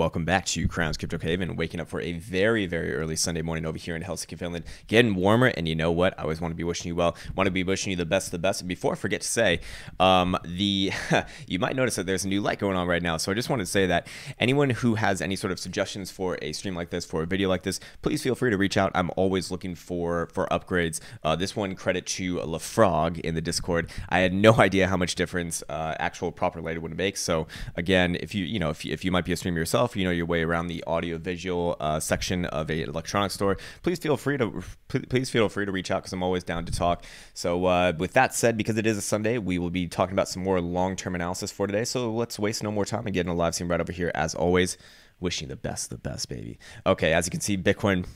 welcome back to Krown's Crypto Cave and waking up for a very, very early Sunday morning over here in Helsinki, Finland. Getting warmer, and you know what? I always want to be wishing you well. Want to be wishing you the best of the best. And before I forget to say, um, the you might notice that there's a new light going on right now. So I just wanted to say that anyone who has any sort of suggestions for a stream like this, for a video like this, please feel free to reach out. I'm always looking for for upgrades. Uh, this one credit to LaFrog in the Discord. I had no idea how much difference uh, actual proper lighting would make. So again, if you you know if you, if you might be a streamer yourself, you know your way around the audio visual uh, section of a electronics store. Please feel free to please feel free to reach out because I'm always down to talk. So uh, with that said, because it is a Sunday, we will be talking about some more long term analysis for today. So let's waste no more time and get in a live stream right over here. As always, wishing the best, the best, baby. Okay, as you can see, Bitcoin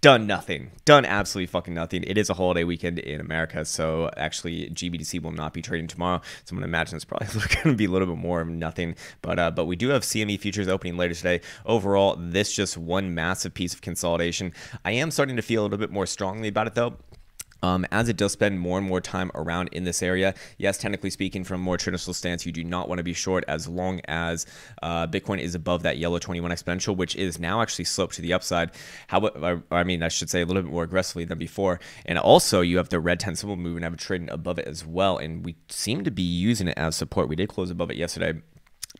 done nothing. Done absolutely fucking nothing. It is a holiday weekend in America, so actually GBTC will not be trading tomorrow. So I'm gonna imagine it's probably going to be a little bit more of nothing. But uh, but we do have CME futures opening later today. Overall, this just one massive piece of consolidation. I am starting to feel a little bit more strongly about it though. Um, as it does spend more and more time around in this area, yes, technically speaking, from a more traditional stance, you do not want to be short as long as uh, Bitcoin is above that yellow 21 exponential, which is now actually sloped to the upside. How, I mean, I should say a little bit more aggressively than before. And also, you have the red 10 symbol moving, have a trading above it as well. And we seem to be using it as support. We did close above it yesterday.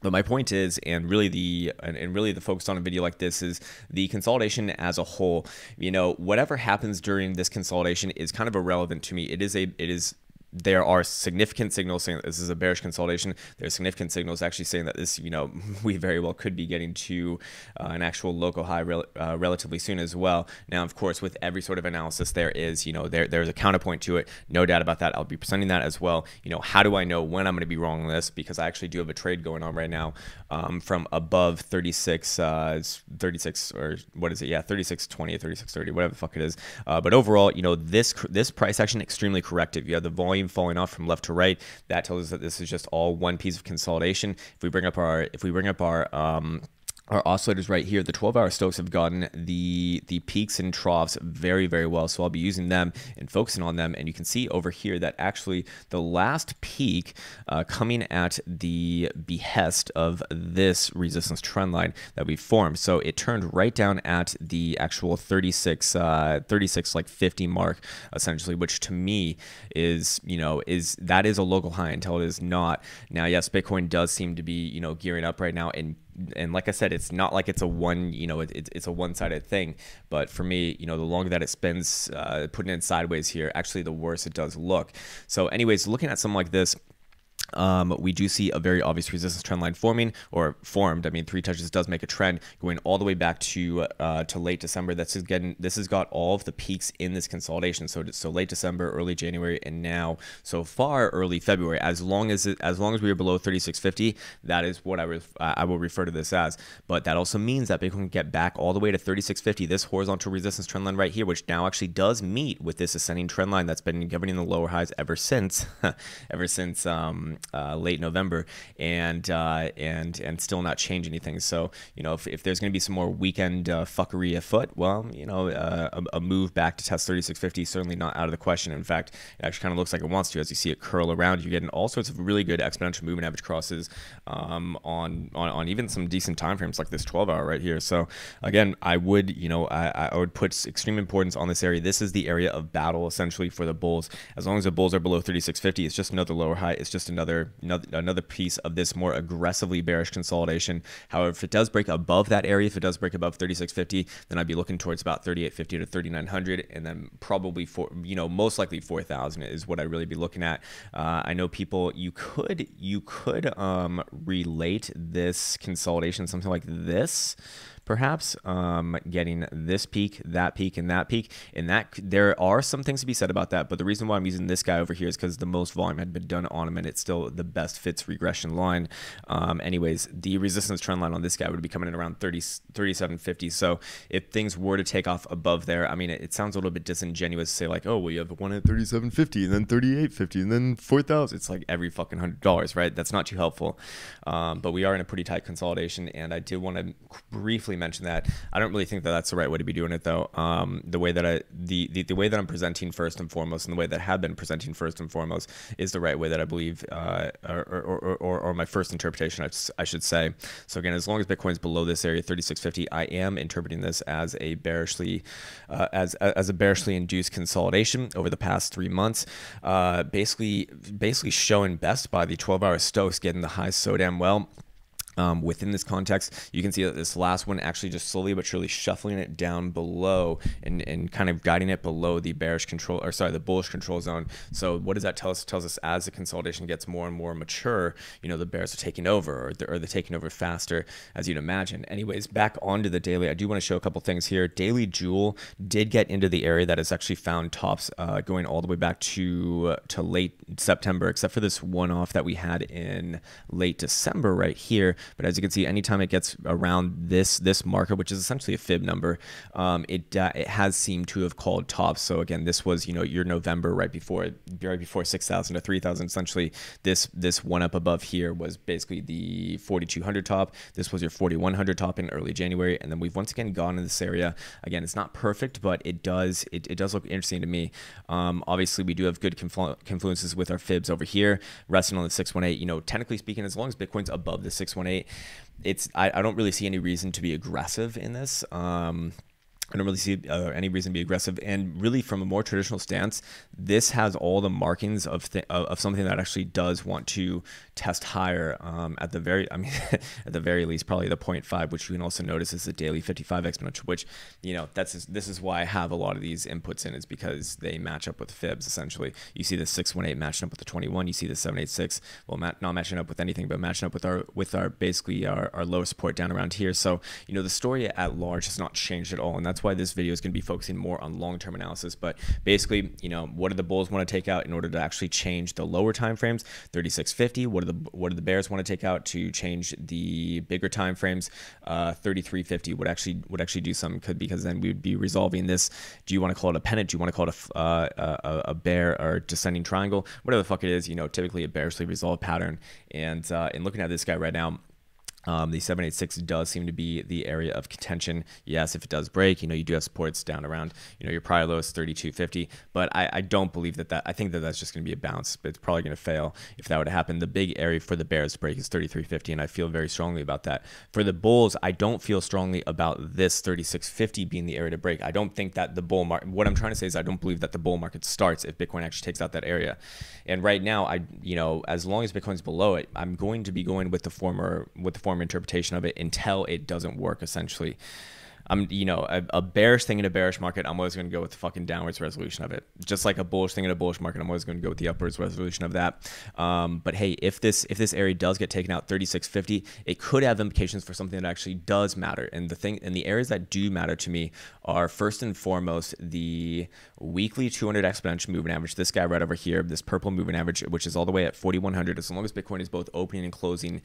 But my point is, and really the and, and, really the focus on a video like this is the consolidation as a whole. You know, whatever happens during this consolidation is kind of irrelevant to me. It is a it is there are significant signals saying this is a bearish consolidation. There are significant signals actually saying that this, you know, we very well could be getting to uh, an actual local high rel uh, relatively soon as well. Now, of course, with every sort of analysis, there is, you know, there there's a counterpoint to it. No doubt about that. I'll be presenting that as well. You know, how do I know when I'm going to be wrong on this? Because I actually do have a trade going on right now um, from above 36, uh, 36 or what is it? Yeah, 36.20 or 36.30, whatever the fuck it is. Uh, but overall, you know, this this price action extremely corrective. You have the volume falling off from left to right. That tells us that this is just all one piece of consolidation. If we bring up our if we bring up our um, our oscillators right here, the 12 hour Stochs have gotten the the peaks and troughs very, very well. So I'll be using them and focusing on them. And you can see over here that actually the last peak uh, coming at the behest of this resistance trend line that we formed. So it turned right down at the actual 36, uh, 36 like 50 mark essentially, which to me is, you know, is that is a local high until it is not. Now, yes, Bitcoin does seem to be, you know, gearing up right now and and like I said, it's not like it's a one, you know, it, it's a one-sided thing. But for me, you know, the longer that it spends uh, putting it sideways here, actually, the worse it does look. So, anyways, looking at something like this, um, we do see a very obvious resistance trend line forming or formed. I mean, three touches does make a trend going all the way back to uh, to late December. This is getting this has got all of the peaks in this consolidation. So so late December, early January, and now so far early February. As long as it, as long as we are below 3650, that is what I was I will refer to this as. But that also means that Bitcoin can get back all the way to 3650. This horizontal resistance trend line right here, which now actually does meet with this ascending trend line that's been governing the lower highs ever since ever since. Um, uh, late November, and uh, and and still not change anything. So you know, if, if there's going to be some more weekend uh, fuckery afoot, well, you know, uh, a, a, move back to test 3650 certainly not out of the question. In fact, it actually kind of looks like it wants to as you see it curl around. You're getting all sorts of really good exponential movement average crosses um, on, on on even some decent time frames like this 12 hour right here. So again, I would you know I, I would put extreme importance on this area. This is the area of battle essentially for the bulls. As long as the bulls are below 3650, it's just another lower high. It's just another another another piece of this more aggressively bearish consolidation. However, if it does break above that area, if it does break above 3650, then I'd be looking towards about 3850 to 3900, and then probably for you know most likely 4000 is what I'd really be looking at. Uh, I know people you could you could um, relate this consolidation something like this perhaps um, getting this peak, that peak, and that peak. And that there are some things to be said about that. But the reason why I'm using this guy over here is because the most volume had been done on him, and it's still the best fits regression line. Um, anyways, the resistance trend line on this guy would be coming in around 30, 3750. So if things were to take off above there, I mean, it, it sounds a little bit disingenuous to say like, oh, well, you have one at 3750 and then 3850 and then 4000. It's like every fucking hundred dollars, right? That's not too helpful. Um, but we are in a pretty tight consolidation, and I did want to briefly definitely mention that. I don't really think that that's the right way to be doing it though. Um, the way that I the, the the way that I'm presenting first and foremost, and the way that I have been presenting first and foremost, is the right way that I believe, uh, or, or, or, or, my first interpretation, I should say. So again, as long as Bitcoin's below this area, 3650, I am interpreting this as a bearishly, uh, as as a bearishly induced consolidation over the past three months. Uh, basically, basically showing best by the 12-hour Stochs getting the highs so damn well. Um, within this context, you can see that this last one actually just slowly but surely shuffling it down below and, and kind of guiding it below the bearish control or sorry the bullish control zone. So what does that tell us? It tells us as the consolidation gets more and more mature, you know the bears are taking over or they're, or they're taking over faster as you'd imagine. Anyways, back onto the daily, I do want to show a couple things here. Daily Jewel did get into the area that has actually found tops uh, going all the way back to uh, to late September, except for this one off that we had in late December right here. But as you can see, anytime it gets around this this marker, which is essentially a fib number, um, it uh, it has seemed to have called tops. So again, this was you know your November right before right before 6,000 to 3,000. Essentially, this this one up above here was basically the 4,200 top. This was your 4,100 top in early January, and then we've once again gone in this area. Again, it's not perfect, but it does it, it does look interesting to me. Um, obviously, we do have good conflu confluences with our fibs over here, resting on the 618. You know, technically speaking, as long as Bitcoin's above the 618 it's I, I don't really see any reason to be aggressive in this. Um, I don't really see uh, any reason to be aggressive. And really, from a more traditional stance, this has all the markings of th- of something that actually does want to test higher. Um, at the very, I mean, at the very least, probably the 0.5, which you can also notice is the daily 55 exponential. Which you know, that's this is why I have a lot of these inputs in, is because they match up with fibs. Essentially, you see the 618 matching up with the 21. You see the 786, well, not matching up with anything, but matching up with our with our basically our, our support down around here. So you know, the story at large has not changed at all, and that's why this video is going to be focusing more on long-term analysis. But basically, you know, what do the bulls want to take out in order to actually change the lower time frames? 3650. What do the what do the bears want to take out to change the bigger time frames? Uh, 3350 would actually would actually do something could because then we would be resolving this. Do you want to call it a pennant? Do you want to call it a, uh, a, a bear or descending triangle? Whatever the fuck it is, you know, typically a bearishly resolved pattern. And uh, looking at this guy right now um, the 786 does seem to be the area of contention. Yes, if it does break, you know, you do have supports down around, you know, your prior low is 3250, but I, I don't believe that that, I think that that's just going to be a bounce, but it's probably going to fail if that would happen. The big area for the Bears to break is 3350, and I feel very strongly about that. For the Bulls, I don't feel strongly about this 3650 being the area to break. I don't think that the bull market, what I'm trying to say is I don't believe that the bull market starts if Bitcoin actually takes out that area. And right now, I, you know, as long as Bitcoin's below it, I'm going to be going with the former, with the former interpretation of it until it doesn't work essentially I'm, you know, a, a, bearish thing in a bearish market, I'm always going to go with the fucking downwards resolution of it. Just like a bullish thing in a bullish market, I'm always going to go with the upwards resolution of that. Um, but hey, if this if this area does get taken out 3650, it could have implications for something that actually does matter. And the thing and the areas that do matter to me are first and foremost the weekly 200 exponential moving average. This guy right over here, this purple moving average, which is all the way at 4100. As long as Bitcoin is both opening and closing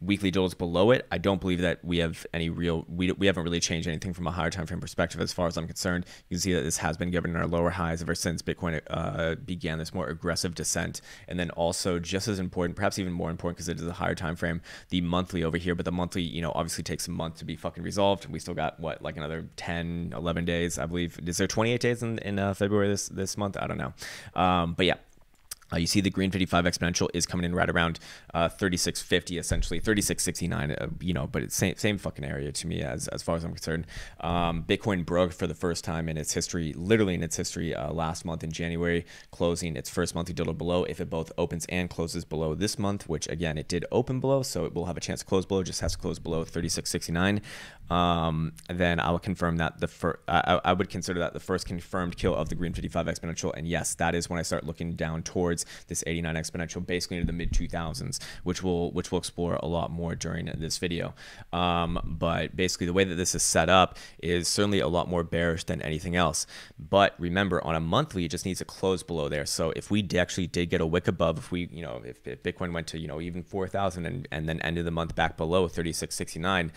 weekly dollars below it, I don't believe that we have any real we, we haven't really changed anything anything from a higher time frame perspective as far as I'm concerned. You can see that this has been given in our lower highs ever since Bitcoin uh, began this more aggressive descent. And then also just as important, perhaps even more important because it is a higher time frame, the monthly over here. But the monthly, you know, obviously takes a month to be fucking resolved. We still got what, like another 10, 11 days, I believe. Is there 28 days in, in uh, February this, this month? I don't know. Um, but yeah, uh, you see the green 55 exponential is coming in right around uh, 3650, essentially 3669. Uh, you know, but it's same same fucking area to me as as far as I'm concerned. Um, Bitcoin broke for the first time in its history, literally in its history, uh, last month in January, closing its first monthly doodle below. If it both opens and closes below this month, which again it did open below, so it will have a chance to close below. Just has to close below 3669. Um, then I will confirm that the first. I, I would consider that the first confirmed kill of the green 55 exponential. And yes, that is when I start looking down towards this 89 exponential basically into the mid 2000s, which we'll which we'll explore a lot more during this video. Um, but basically, the way that this is set up is certainly a lot more bearish than anything else. But remember, on a monthly, it just needs to close below there. So if we actually did get a wick above, if we you know if, if Bitcoin went to you know even 4,000 and and then ended the month back below 3669,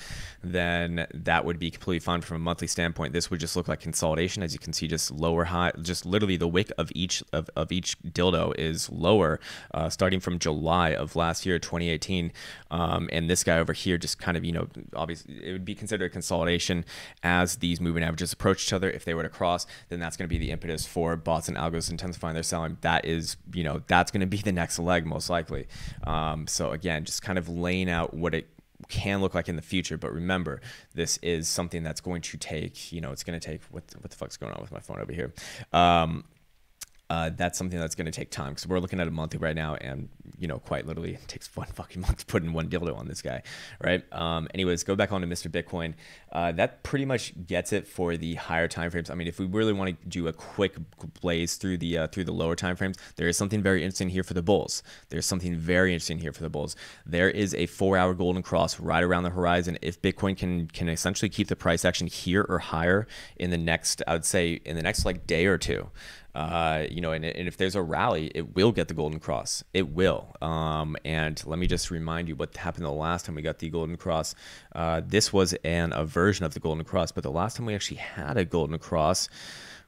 then that would be completely fine from a monthly standpoint. This would just look like consolidation, as you can see, just lower high, just literally the wick of each of, of each dildo is lower, uh, starting from July of last year, 2018. Um, and this guy over here just kind of, you know, obviously it would be considered a consolidation as these moving averages approach each other. If they were to cross, then that's going to be the impetus for bots and algos intensifying their selling. That is, you know, that's going to be the next leg most likely. Um, so again, just kind of laying out what it can look like in the future. But remember, this is something that's going to take, you know, it's going to take what, what the fuck's going on with my phone over here? Um, uh, that's something that's going to take time because we're looking at a monthly right now, and you know, quite literally, it takes one fucking month to put in one dildo on this guy, right? Um, anyways, go back on to Mr. Bitcoin. Uh, that pretty much gets it for the higher time frames. I mean, if we really want to do a quick blaze through the uh, through the lower time frames, there is something very interesting here for the bulls. There's something very interesting here for the bulls. There is a four-hour golden cross right around the horizon. If Bitcoin can can essentially keep the price action here or higher in the next, I would say, in the next like day or two. Uh, you know, and, and, if there's a rally, it will get the Golden Cross. It will. Um, and let me just remind you what happened the last time we got the Golden Cross. Uh, this was an aversion of the Golden Cross, but the last time we actually had a Golden Cross,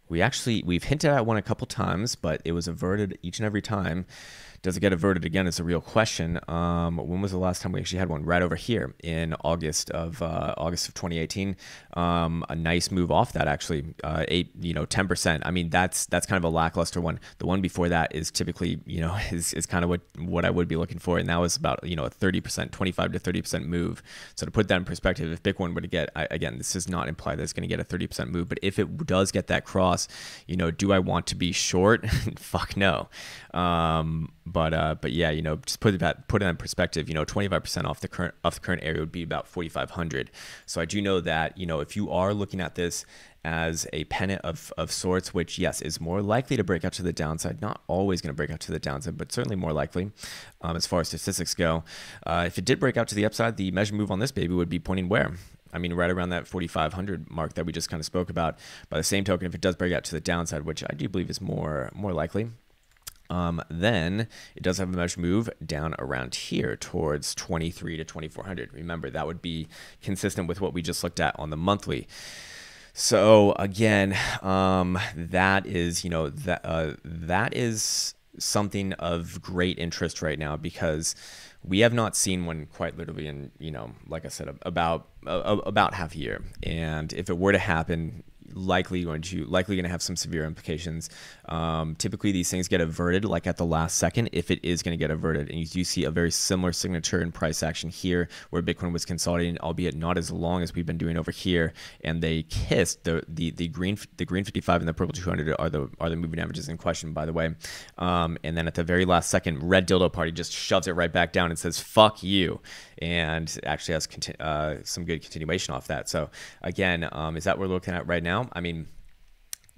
we actually we've hinted at one a couple times, but it was averted each and every time. Does it get averted again? Is a real question. Um, when was the last time we actually had one? Right over here in August of uh, August of 2018. Um, a nice move off that actually, uh, eight you know 10%. I mean that's that's kind of a lackluster one. The one before that is typically you know is, is kind of what what I would be looking for, and that was about you know a 30%, 25 to 30% move. So to put that in perspective, if Bitcoin were to get I, again, this does not imply that it's going to get a 30% move, but if it does get that cross, you know, do I want to be short? Fuck no. Um, but uh, but yeah, you know, just put that put it in perspective. You know, 25% off the current off the current area would be about 4,500. So I do know that you know if you are looking at this as a pennant of, of sorts, which yes is more likely to break out to the downside. Not always going to break out to the downside, but certainly more likely um, as far as statistics go. Uh, if it did break out to the upside, the measure move on this baby would be pointing where I mean, right around that 4,500 mark that we just kind of spoke about. By the same token, if it does break out to the downside, which I do believe is more more likely, um, then it does have a measure move down around here towards 23 to 2400. Remember, that would be consistent with what we just looked at on the monthly. So again, um, that is, you know, that uh, that is something of great interest right now because we have not seen one quite literally in, you know, like I said, about about half a year. And if it were to happen, likely going to likely going to have some severe implications. Um, typically, these things get averted like at the last second if it is going to get averted, and you do see a very similar signature in price action here, where Bitcoin was consolidating, albeit not as long as we've been doing over here, and they kissed the the, the green the green 55 and the purple 200 are the are the moving averages in question, by the way. Um, and then at the very last second, Red Dildo Party just shoves it right back down and says "fuck you," and actually has conti- uh, some good continuation off that. So again, um, is that what we're looking at right now? I mean,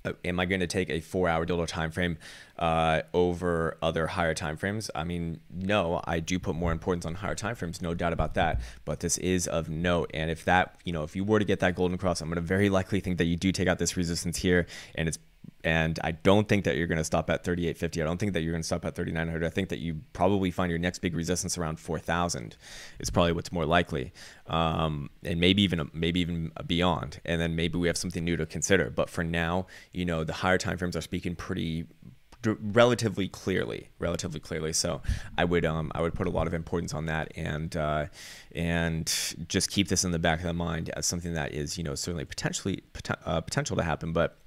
uh, am I going to take a four-hour dildo time frame uh, over other higher time frames? I mean, no. I do put more importance on higher time frames, no doubt about that. But this is of note, and if that, you know, if you were to get that golden cross, I'm going to very likely think that you do take out this resistance here, and it's and I don't think that you're going to stop at 3850. I don't think that you're going to stop at 3900. I think that you probably find your next big resistance around 4000 is probably what's more likely. Um, and maybe even maybe even beyond. And then maybe we have something new to consider. But for now, you know, the higher time frames are speaking pretty relatively clearly relatively clearly so i would um i would put a lot of importance on that and uh and just keep this in the back of the mind as something that is you know certainly potentially pot- uh, potential to happen but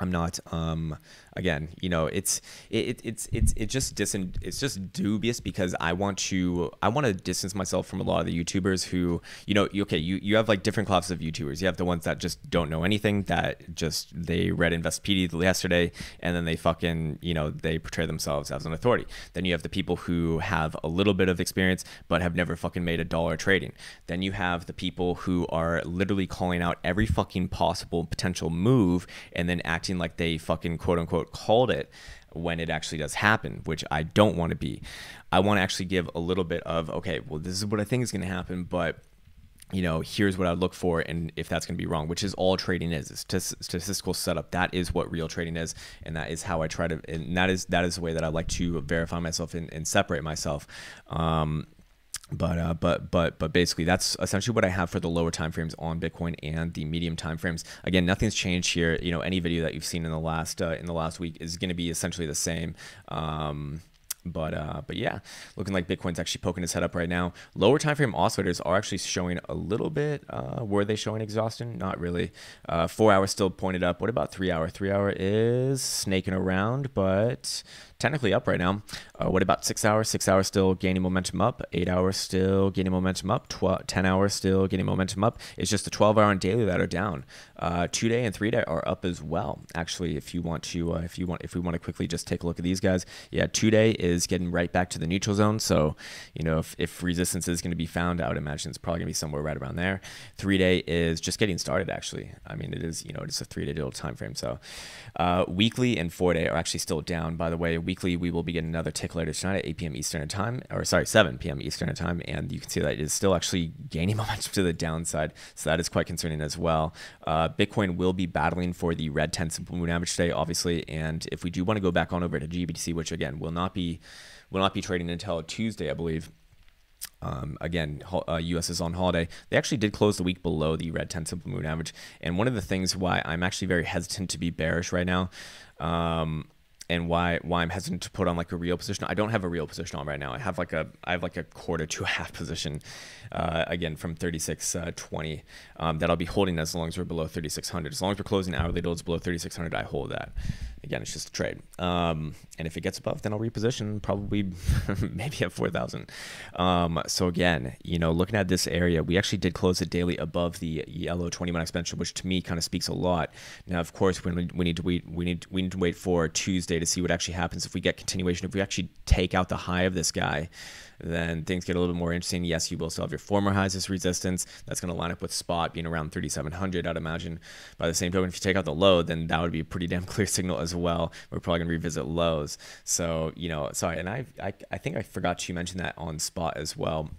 I'm not. Um, again, you know, it's it, it's it's it's just dis- it's just dubious because I want to I want to distance myself from a lot of the YouTubers who you know okay you you have like different classes of YouTubers. You have the ones that just don't know anything that just they read Investopedia yesterday and then they fucking you know they portray themselves as an authority. Then you have the people who have a little bit of experience but have never fucking made a dollar trading. Then you have the people who are literally calling out every fucking possible potential move and then acting like they fucking quote unquote called it when it actually does happen, which I don't want to be. I want to actually give a little bit of, okay, well, this is what I think is going to happen, but you know, here's what I look for, and if that's going to be wrong, which is all trading is, is statistical setup. That is what real trading is, and that is how I try to, and that is that is the way that I like to verify myself and, and separate myself. Um, but uh, but but but basically that's essentially what I have for the lower time frames on Bitcoin and the medium time frames. Again, nothing's changed here. You know, any video that you've seen in the last uh, in the last week is going to be essentially the same. Um, but uh, but yeah, looking like Bitcoin's actually poking its head up right now. Lower time frame oscillators are actually showing a little bit. Uh, were they showing exhaustion? Not really. Uh, four hours still pointed up. What about three hour? Three hour is snaking around, but technically up right now. Uh, what about six hours? Six hours still gaining momentum up. Eight hours still gaining momentum up. Twelve, 10 hours still gaining momentum up. It's just the 12 hour and daily that are down. Uh, two day and three day are up as well. Actually, if you want to, uh, if you want, if we want to quickly just take a look at these guys, yeah, two day is getting right back to the neutral zone. So, you know, if, if resistance is going to be found, I would imagine it's probably going to be somewhere right around there. Three day is just getting started. Actually, I mean, it is, you know, it's a three day little time frame. So, uh, weekly and four day are actually still down. By the way, weekly we will be getting another tick later tonight at 8 p.m. Eastern time, or sorry, 7 p.m. Eastern time, and you can see that it is still actually gaining momentum to the downside. So that is quite concerning as well. Uh, Bitcoin will be battling for the red 10 simple moving average today, obviously, and if we do want to go back on over to GBTC, which again will not be will not be trading until Tuesday, I believe. Um, again, uh, US is on holiday. They actually did close the week below the red 10 simple moving average. And one of the things why I'm actually very hesitant to be bearish right now, um, and why why I'm hesitant to put on like a real position. I don't have a real position on right now. I have like a I have like a quarter to a half position, uh, again from 3620 uh, um, that I'll be holding as long as we're below 3600. As long as we're closing hourly loads below 3600, I hold that. Again, it's just a trade. Um, and if it gets above, then I'll reposition probably maybe at 4000. Um, so again, you know, looking at this area, we actually did close it daily above the yellow 21 exponential, which to me kind of speaks a lot. Now, of course, we, we need to wait. We need we need to wait for Tuesday to see what actually happens if we get continuation. If we actually take out the high of this guy, then things get a little bit more interesting. Yes, you will still have your former highs as resistance. That's going to line up with spot being around 3,700, I'd imagine. By the same token, if you take out the low, then that would be a pretty damn clear signal as well. We're probably going to revisit lows. So, you know, sorry, and I, I, I think I forgot to mention that on spot as well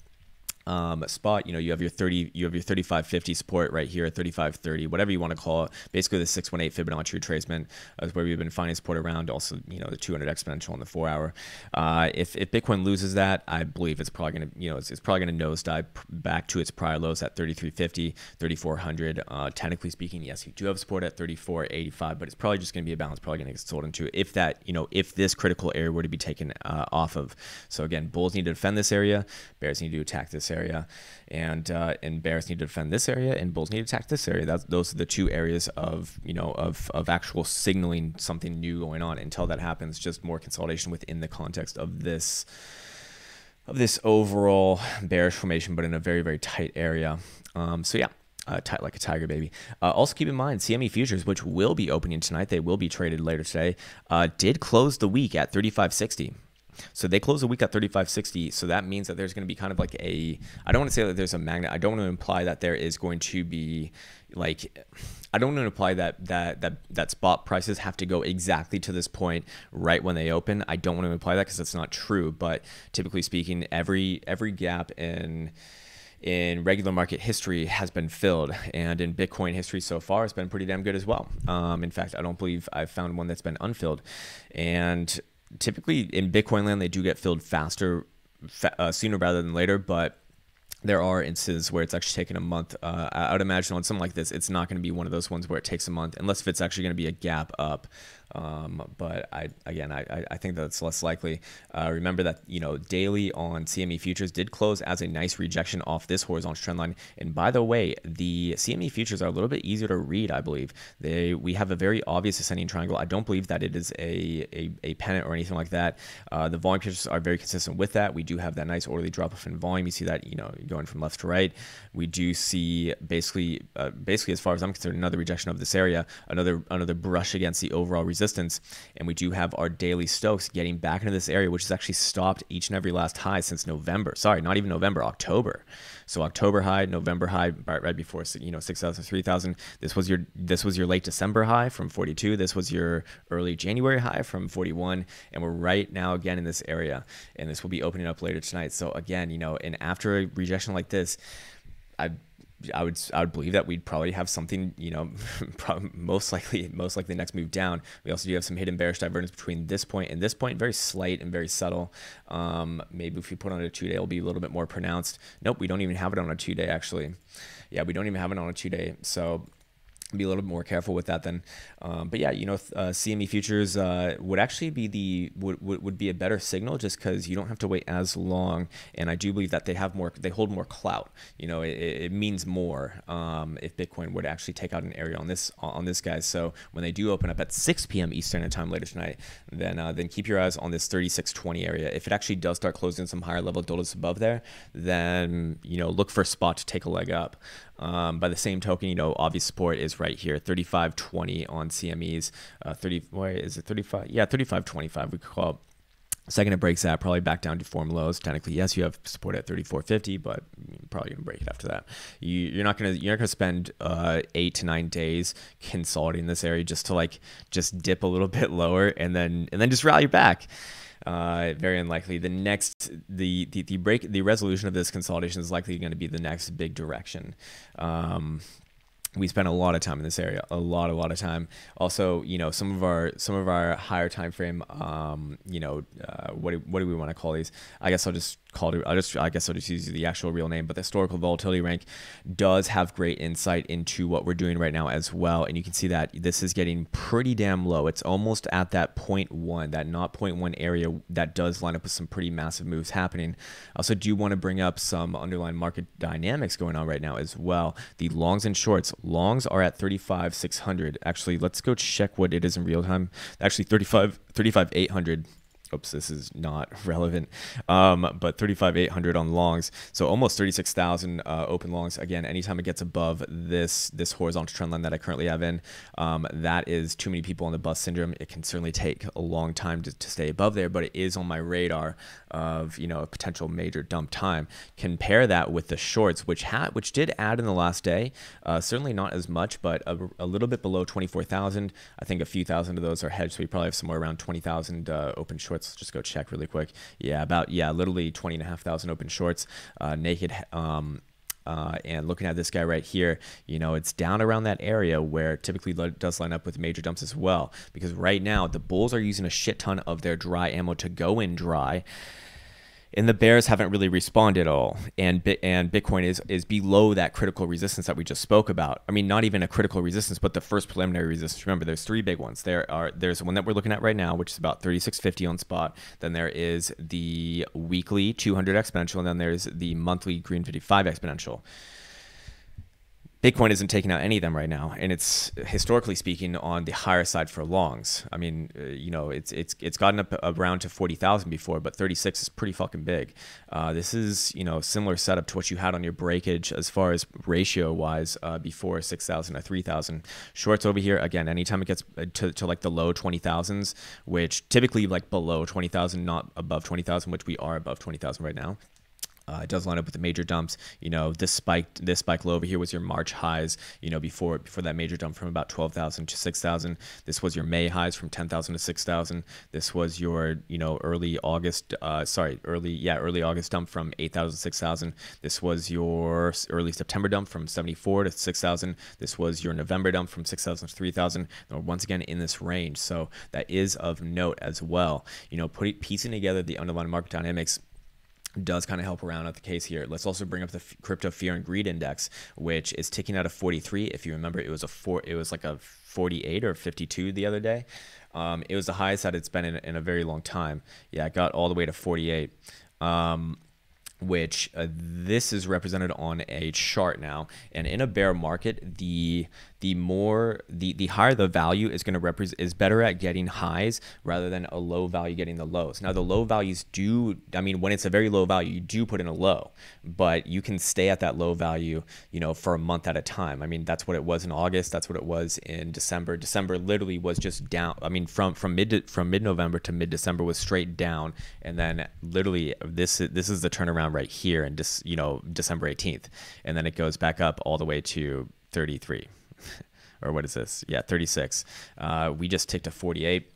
um, spot, you know, you have your 30, you have your 3550 support right here, 3530, whatever you want to call it. Basically, the 618 Fibonacci retracement is where we've been finding support around. Also, you know, the 200 exponential on the four hour. Uh, if, if Bitcoin loses that, I believe it's probably going to, you know, it's, it's probably going to nosedive back to its prior lows at 3350, 3400. Uh, technically speaking, yes, you do have support at 3485, but it's probably just going to be a balance, probably going to get sold into if that, you know, if this critical area were to be taken uh, off of. So again, bulls need to defend this area, bears need to attack this area, and uh, and bears need to defend this area, and bulls need to attack this area. That's, those are the two areas of you know of of actual signaling something new going on. Until that happens, just more consolidation within the context of this of this overall bearish formation, but in a very very tight area. Um, so yeah. Uh, tight like a tiger baby. Uh, also keep in mind CME futures, which will be opening tonight, they will be traded later today. Uh, did close the week at 35.60. So they close the week at 35.60. So that means that there's going to be kind of like a, I don't want to say that there's a magnet. I don't want to imply that there is going to be like, I don't want to imply that that that that spot prices have to go exactly to this point right when they open. I don't want to imply that because that's not true. But typically speaking, every every gap in in regular market history has been filled, and in Bitcoin history so far, it's been pretty damn good as well. Um, in fact, I don't believe I've found one that's been unfilled, and typically in Bitcoin land, they do get filled faster, fa- uh, sooner rather than later, but there are instances where it's actually taken a month. Uh, I would imagine on something like this, it's not going to be one of those ones where it takes a month, unless if it's actually going to be a gap up. Um, but I again, I, I think that's less likely. Uh, remember that you know daily on CME futures did close as a nice rejection off this horizontal trend line. And by the way, the CME futures are a little bit easier to read. I believe they we have a very obvious ascending triangle. I don't believe that it is a a, a pennant or anything like that. Uh, the volume pictures are very consistent with that. We do have that nice orderly drop off in volume. You see that you know going from left to right. We do see basically uh, basically as far as I'm concerned another rejection of this area, another another brush against the overall resistance resistance. And we do have our daily Stochs getting back into this area, which has actually stopped each and every last high since November. Sorry, not even November, October. So October high, November high, right before you know 6,000, 3,000. This was your this was your late December high from 42. This was your early January high from 41, and we're right now again in this area, and this will be opening up later tonight. So again, you know, and after a rejection like this, I I would I would believe that we'd probably have something, you know, most likely most likely next move down. We also do have some hidden bearish divergence between this point and this point, very slight and very subtle. Um, maybe if we put on a two day, it'll be a little bit more pronounced. Nope, we don't even have it on a two day actually. Yeah, we don't even have it on a two day. So be a little bit more careful with that then. Um, but yeah, you know, uh, CME futures uh, would actually be the would, would, would be a better signal just because you don't have to wait as long. And I do believe that they have more, they hold more clout. You know, it, it means more um, if Bitcoin would actually take out an area on this on this guys. So when they do open up at 6 p.m. Eastern time later tonight, then uh, then keep your eyes on this 3620 area. If it actually does start closing some higher level dollars above there, then you know look for a spot to take a leg up. Um, by the same token, you know, obvious support is right here, 35.20 on CMEs. Uh, 30, why is it 35? Yeah, 35.25 we call it. Second, it breaks that, probably back down to form lows. Technically, yes, you have support at 34.50, but probably gonna break it after that. You, are not gonna you're not gonna spend uh, eight to nine days consolidating this area just to like just dip a little bit lower and then and then just rally back. Uh, very unlikely. The next, the, the the break, the resolution of this consolidation is likely going to be the next big direction. Um, we spent a lot of time in this area a lot a lot of time also you know some of our some of our higher time frame um, you know uh, what, do, what do we want to call these i guess i'll just call it i'll just i guess i'll just use the actual real name but the historical volatility rank does have great insight into what we're doing right now as well. And you can see that this is getting pretty damn low. It's almost at that point one that not point one area that does line up with some pretty massive moves happening. I also do you want to bring up some underlying market dynamics going on right now as well. The longs and shorts longs are at 35 600 actually let's go check what it is in real time. Actually 35 35 800 oops, this is not relevant, um, but 35,800 on longs. So almost 36,000 uh, open longs. Again, anytime it gets above this this horizontal trend line that I currently have in, um, that is too many people on the bust syndrome. It can certainly take a long time to, to stay above there, but it is on my radar of you know a potential major dump time. Compare that with the shorts, which had which did add in the last day. Uh, certainly not as much, but a, a little bit below 24,000. I think a few thousand of those are hedged, so we probably have somewhere around 20,000 uh, open shorts let's just go check really quick. Yeah, about yeah, literally twenty and a half thousand open shorts, uh, naked. Um, uh, and looking at this guy right here, you know, it's down around that area where typically does line up with major dumps as well. Because right now, the Bulls are using a shit ton of their dry ammo to go in dry and the bears haven't really responded at all. And and bitcoin is is below that critical resistance that we just spoke about. I mean not even a critical resistance but the first preliminary resistance. Remember there's three big ones. There are there's one that we're looking at right now which is about 3650 on spot. Then there is the weekly 200 exponential and then there's the monthly green 55 exponential Bitcoin isn't taking out any of them right now, and it's historically speaking on the higher side for longs. I mean, uh, you know, it's it's it's gotten up around to forty thousand before, but thirty six is pretty fucking big. Uh, this is you know similar setup to what you had on your breakage as far as ratio wise uh, before six thousand or three thousand. Shorts over here again. Anytime it gets uh, to, to like the low twenty thousands, which typically like below twenty thousand, not above twenty thousand, which we are above twenty thousand right now. Uh, it does line up with the major dumps. You know, this spike, this spike low over here was your March highs. You know, before before that major dump from about 12,000 to 6,000. This was your May highs from 10,000 to 6,000. This was your you know early August, uh, sorry, early yeah early August dump from 8,000 to 6,000. This was your early September dump from 74 to 6,000. This was your November dump from 6,000 to 3,000. Once again in this range, so that is of note as well. You know, putting piecing together the underlying market dynamics does kind of help around out the case here. Let's also bring up the crypto fear and greed index, which is ticking out of 43. If you remember, it was a four, it was like a 48 or 52 the other day. Um, it was the highest that it's been in, in, a very long time. Yeah, it got all the way to 48. Um, which uh, this is represented on a chart now and in a bear market the the more the the higher the value is going to represent is better at getting highs rather than a low value getting the lows. Now the low values do I mean when it's a very low value you do put in a low, but you can stay at that low value, you know, for a month at a time. I mean that's what it was in August, that's what it was in December. December literally was just down. I mean from from mid from mid-November to mid-December was straight down and then literally this this is the turnaround right here in just you know December 18th and then it goes back up all the way to 33 or what is this? Yeah, 36. Uh, we just ticked to 48.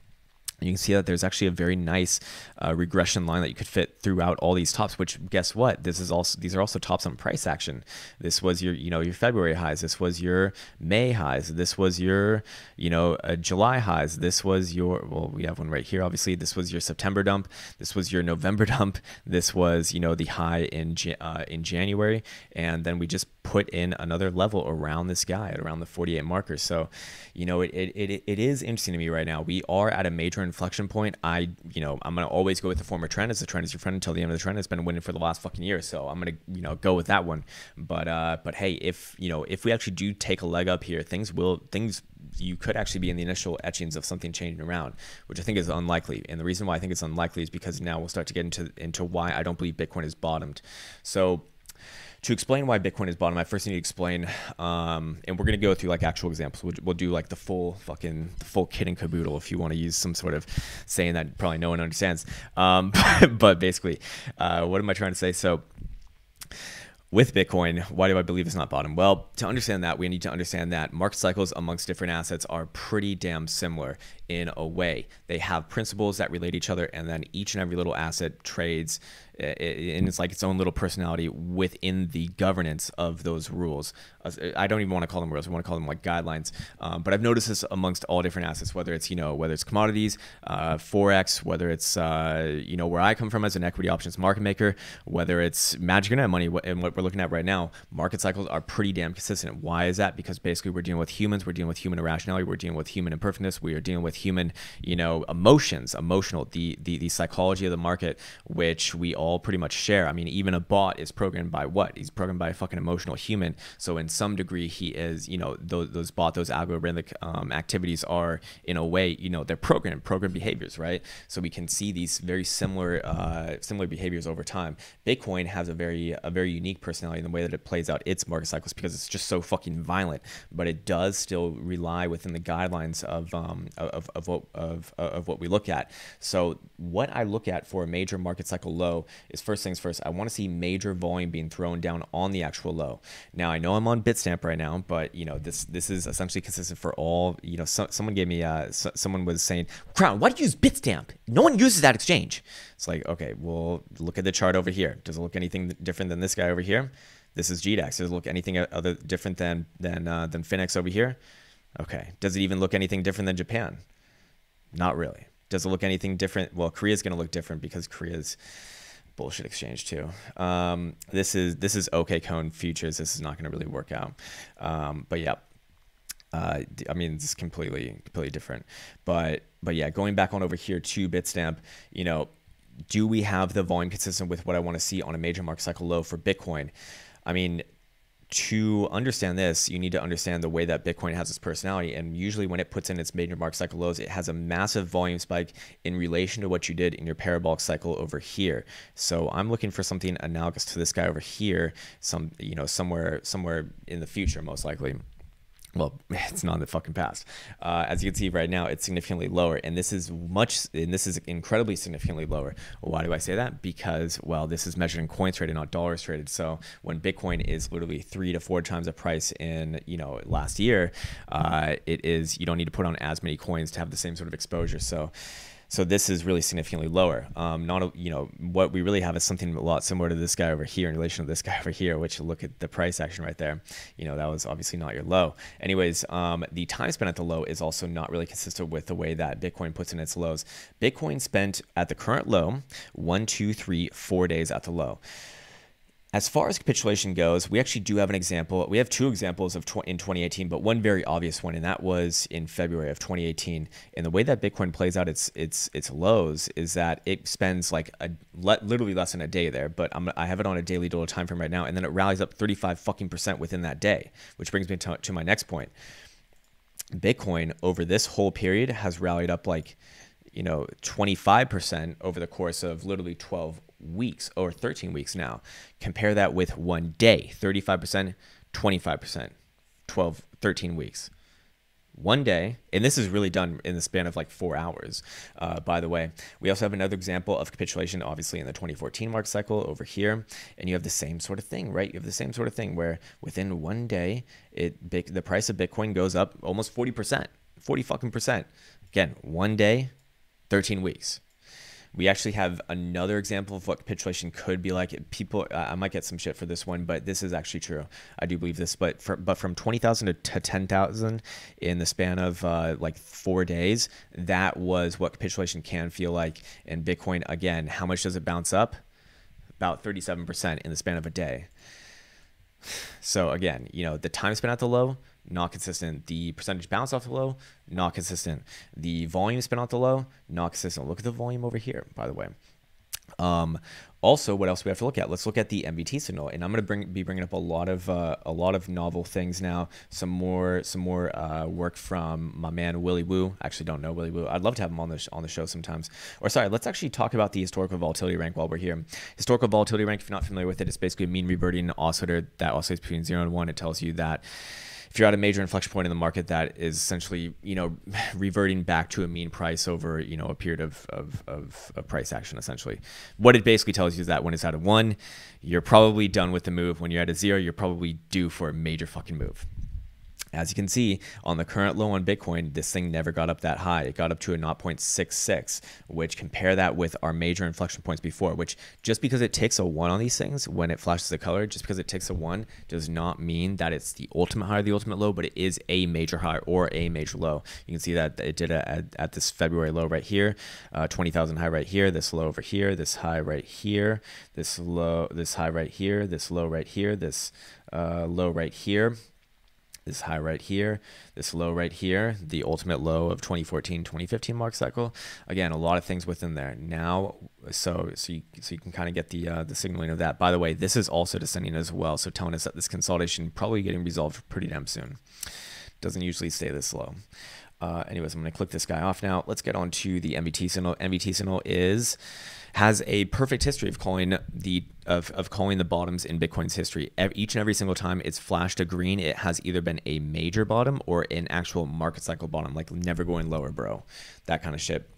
you can see that there's actually a very nice uh, regression line that you could fit throughout all these tops which guess what? This is also these are also tops on price action. This was your you know your february highs. This was your may highs. This was your you know uh, july highs. This was your well we have one right here obviously. This was your september dump. This was your november dump. This was you know the high in uh, in january. And then we just put in another level around this guy at around the 48 markers so you know it, it, it, it is interesting to me right now we are at a major inflection point, I, you know, I'm going to always go with the former trend as the trend is your friend until the end of the trend. It's been winning for the last fucking year. So I'm going to, you know, go with that one. But, uh, but hey, if, you know, if we actually do take a leg up here, things will, things, you could actually be in the initial etchings of something changing around, which I think is unlikely. And the reason why I think it's unlikely is because now we'll start to get into, into why I don't believe Bitcoin is bottomed. So, to explain why Bitcoin is bottom, I first need to explain, um, and we're gonna go through like actual examples. We'll, we'll, do like the full fucking the full kit and caboodle if you want to use some sort of saying that probably no one understands. Um, but basically, uh, what am I trying to say? So with Bitcoin, why do I believe it's not bottom? Well, to understand that, we need to understand that market cycles amongst different assets are pretty damn similar in a way. They have principles that relate each other, and then each and every little asset trades and it's like its own little personality within the governance of those rules. I don't even want to call them rules. I want to call them like guidelines. Um, but I've noticed this amongst all different assets, whether it's you know whether it's commodities, uh, forex, whether it's uh, you know where I come from as an equity options market maker, whether it's Magic Internet Money and what we're looking at right now. Market cycles are pretty damn consistent. Why is that? Because basically we're dealing with humans. We're dealing with human irrationality. We're dealing with human imperfectness. We are dealing with human you know emotions, emotional, the the the psychology of the market, which we all pretty much share. I mean, even a bot is programmed by what? He's programmed by a fucking emotional human. So in some degree, he is, you know, those, those bot, those algorithmic um, activities are in a way, you know, they're programmed, program behaviors, right? So we can see these very similar, uh, similar behaviors over time. Bitcoin has a very, a very unique personality in the way that it plays out its market cycles because it's just so fucking violent. But it does still rely within the guidelines of, um, of, of, what, of, of what we look at. So what I look at for a major market cycle low is first things first, I want to see major volume being thrown down on the actual low. Now I know I'm on Bitstamp right now, but you know this this is essentially consistent for all. You know, so, someone gave me uh, so, someone was saying, Krown, why do you use Bitstamp? No one uses that exchange. It's like okay, well look at the chart over here. Does it look anything different than this guy over here? This is GDAX. Does it look anything other different than than uh, than Finex over here? Okay. Does it even look anything different than Japan? Not really. Does it look anything different? Well, Korea's going to look different because Korea's bullshit exchange too. Um, this is this is OKCoin futures. This is not going to really work out. Um, but yeah. Uh, I mean, it's completely, completely different. But, but yeah, going back on over here to Bitstamp, you know, do we have the volume consistent with what I want to see on a major market cycle low for Bitcoin? I mean, to understand this, you need to understand the way that Bitcoin has its personality. And usually, when it puts in its major market cycle lows, it has a massive volume spike in relation to what you did in your parabolic cycle over here. So I'm looking for something analogous to this guy over here, some you know somewhere somewhere in the future, most likely well, it's not in the fucking past. Uh, as you can see right now, it's significantly lower, and this is much, and this is incredibly significantly lower. Why do I say that? Because well, this is measured in coins traded, not dollars traded. So when Bitcoin is literally three to four times the price in you know last year, uh, it is you don't need to put on as many coins to have the same sort of exposure. So so this is really significantly lower. Um, not, a, you know, what we really have is something a lot similar to this guy over here in relation to this guy over here, which look at the price action right there. You know, that was obviously not your low. Anyways, um, the time spent at the low is also not really consistent with the way that Bitcoin puts in its lows. Bitcoin spent at the current low one, two, three, four days at the low. As far as capitulation goes, we actually do have an example. We have two examples of tw- in 2018, but one very obvious one, and that was in February of 2018. And the way that Bitcoin plays out its its its lows is that it spends like a literally less than a day there, but I'm, i have it on a daily dollar time frame right now, and then it rallies up 35 fucking percent within that day, which brings me to, to my next point. Bitcoin over this whole period has rallied up like you know 25% over the course of literally 12 weeks or 13 weeks now. Compare that with one day 35%, 25%, 12, 13 weeks. One day, and this is really done in the span of like four hours, uh, by the way. We also have another example of capitulation, obviously, in the 2014 mark cycle over here. And you have the same sort of thing, right? You have the same sort of thing where within one day, it the price of Bitcoin goes up almost 40%, 40 fucking percent. Again, one day, 13 weeks we actually have another example of what capitulation could be like. People, I might get some shit for this one, but this is actually true. I do believe this. But for, but from twenty thousand to ten thousand in the span of uh, like four days, that was what capitulation can feel like. And Bitcoin, again, how much does it bounce up? About thirty-seven percent in the span of a day. So again, you know, the time spent at the low, not consistent. The percentage bounce off the low, not consistent. The volume spin off the low, not consistent. Look at the volume over here, by the way. Um, also, what else we have to look at? Let's look at the NVT signal, and I'm going to bring be bringing up a lot of uh, a lot of novel things now. Some more some more uh, work from my man Woo. I actually don't know Willy Woo. I'd love to have him on the on the show sometimes. Or sorry, let's actually talk about the historical volatility rank while we're here. Historical volatility rank, if you're not familiar with it, it's basically a mean reverting oscillator that oscillates between zero and one. It tells you that if you're at a major inflection point in the market that is essentially you know reverting back to a mean price over you know a period of, of, of, price action essentially. What it basically tells you is that when it's at a one you're probably done with the move. When you're at a zero you're probably due for a major fucking move as you can see on the current low on Bitcoin, this thing never got up that high. It got up to a 0.66, which compare that with our major inflection points before, which just because it takes a one on these things when it flashes a color, just because it takes a one does not mean that it's the ultimate high or the ultimate low, but it is a major high or a major low. You can see that it did it at, at this February low right here, uh, 20,000 high right here, this low over here, this high right here, this low, this high right here, this low right here, this uh, low right here this high right here, this low right here, the ultimate low of 2014, 2015 mark cycle. Again, a lot of things within there. Now, so so you, so you can kind of get the uh, the signaling of that. By the way, this is also descending as well, so telling us that this consolidation probably getting resolved pretty damn soon. Doesn't usually stay this low. Uh, anyways, I'm going to click this guy off now. Let's get on to the NVT signal. NVT signal is has a perfect history of calling the of, of calling the bottoms in Bitcoin's history. Each and every single time it's flashed a green, it has either been a major bottom or an actual market cycle bottom, like never going lower, bro. That kind of shit.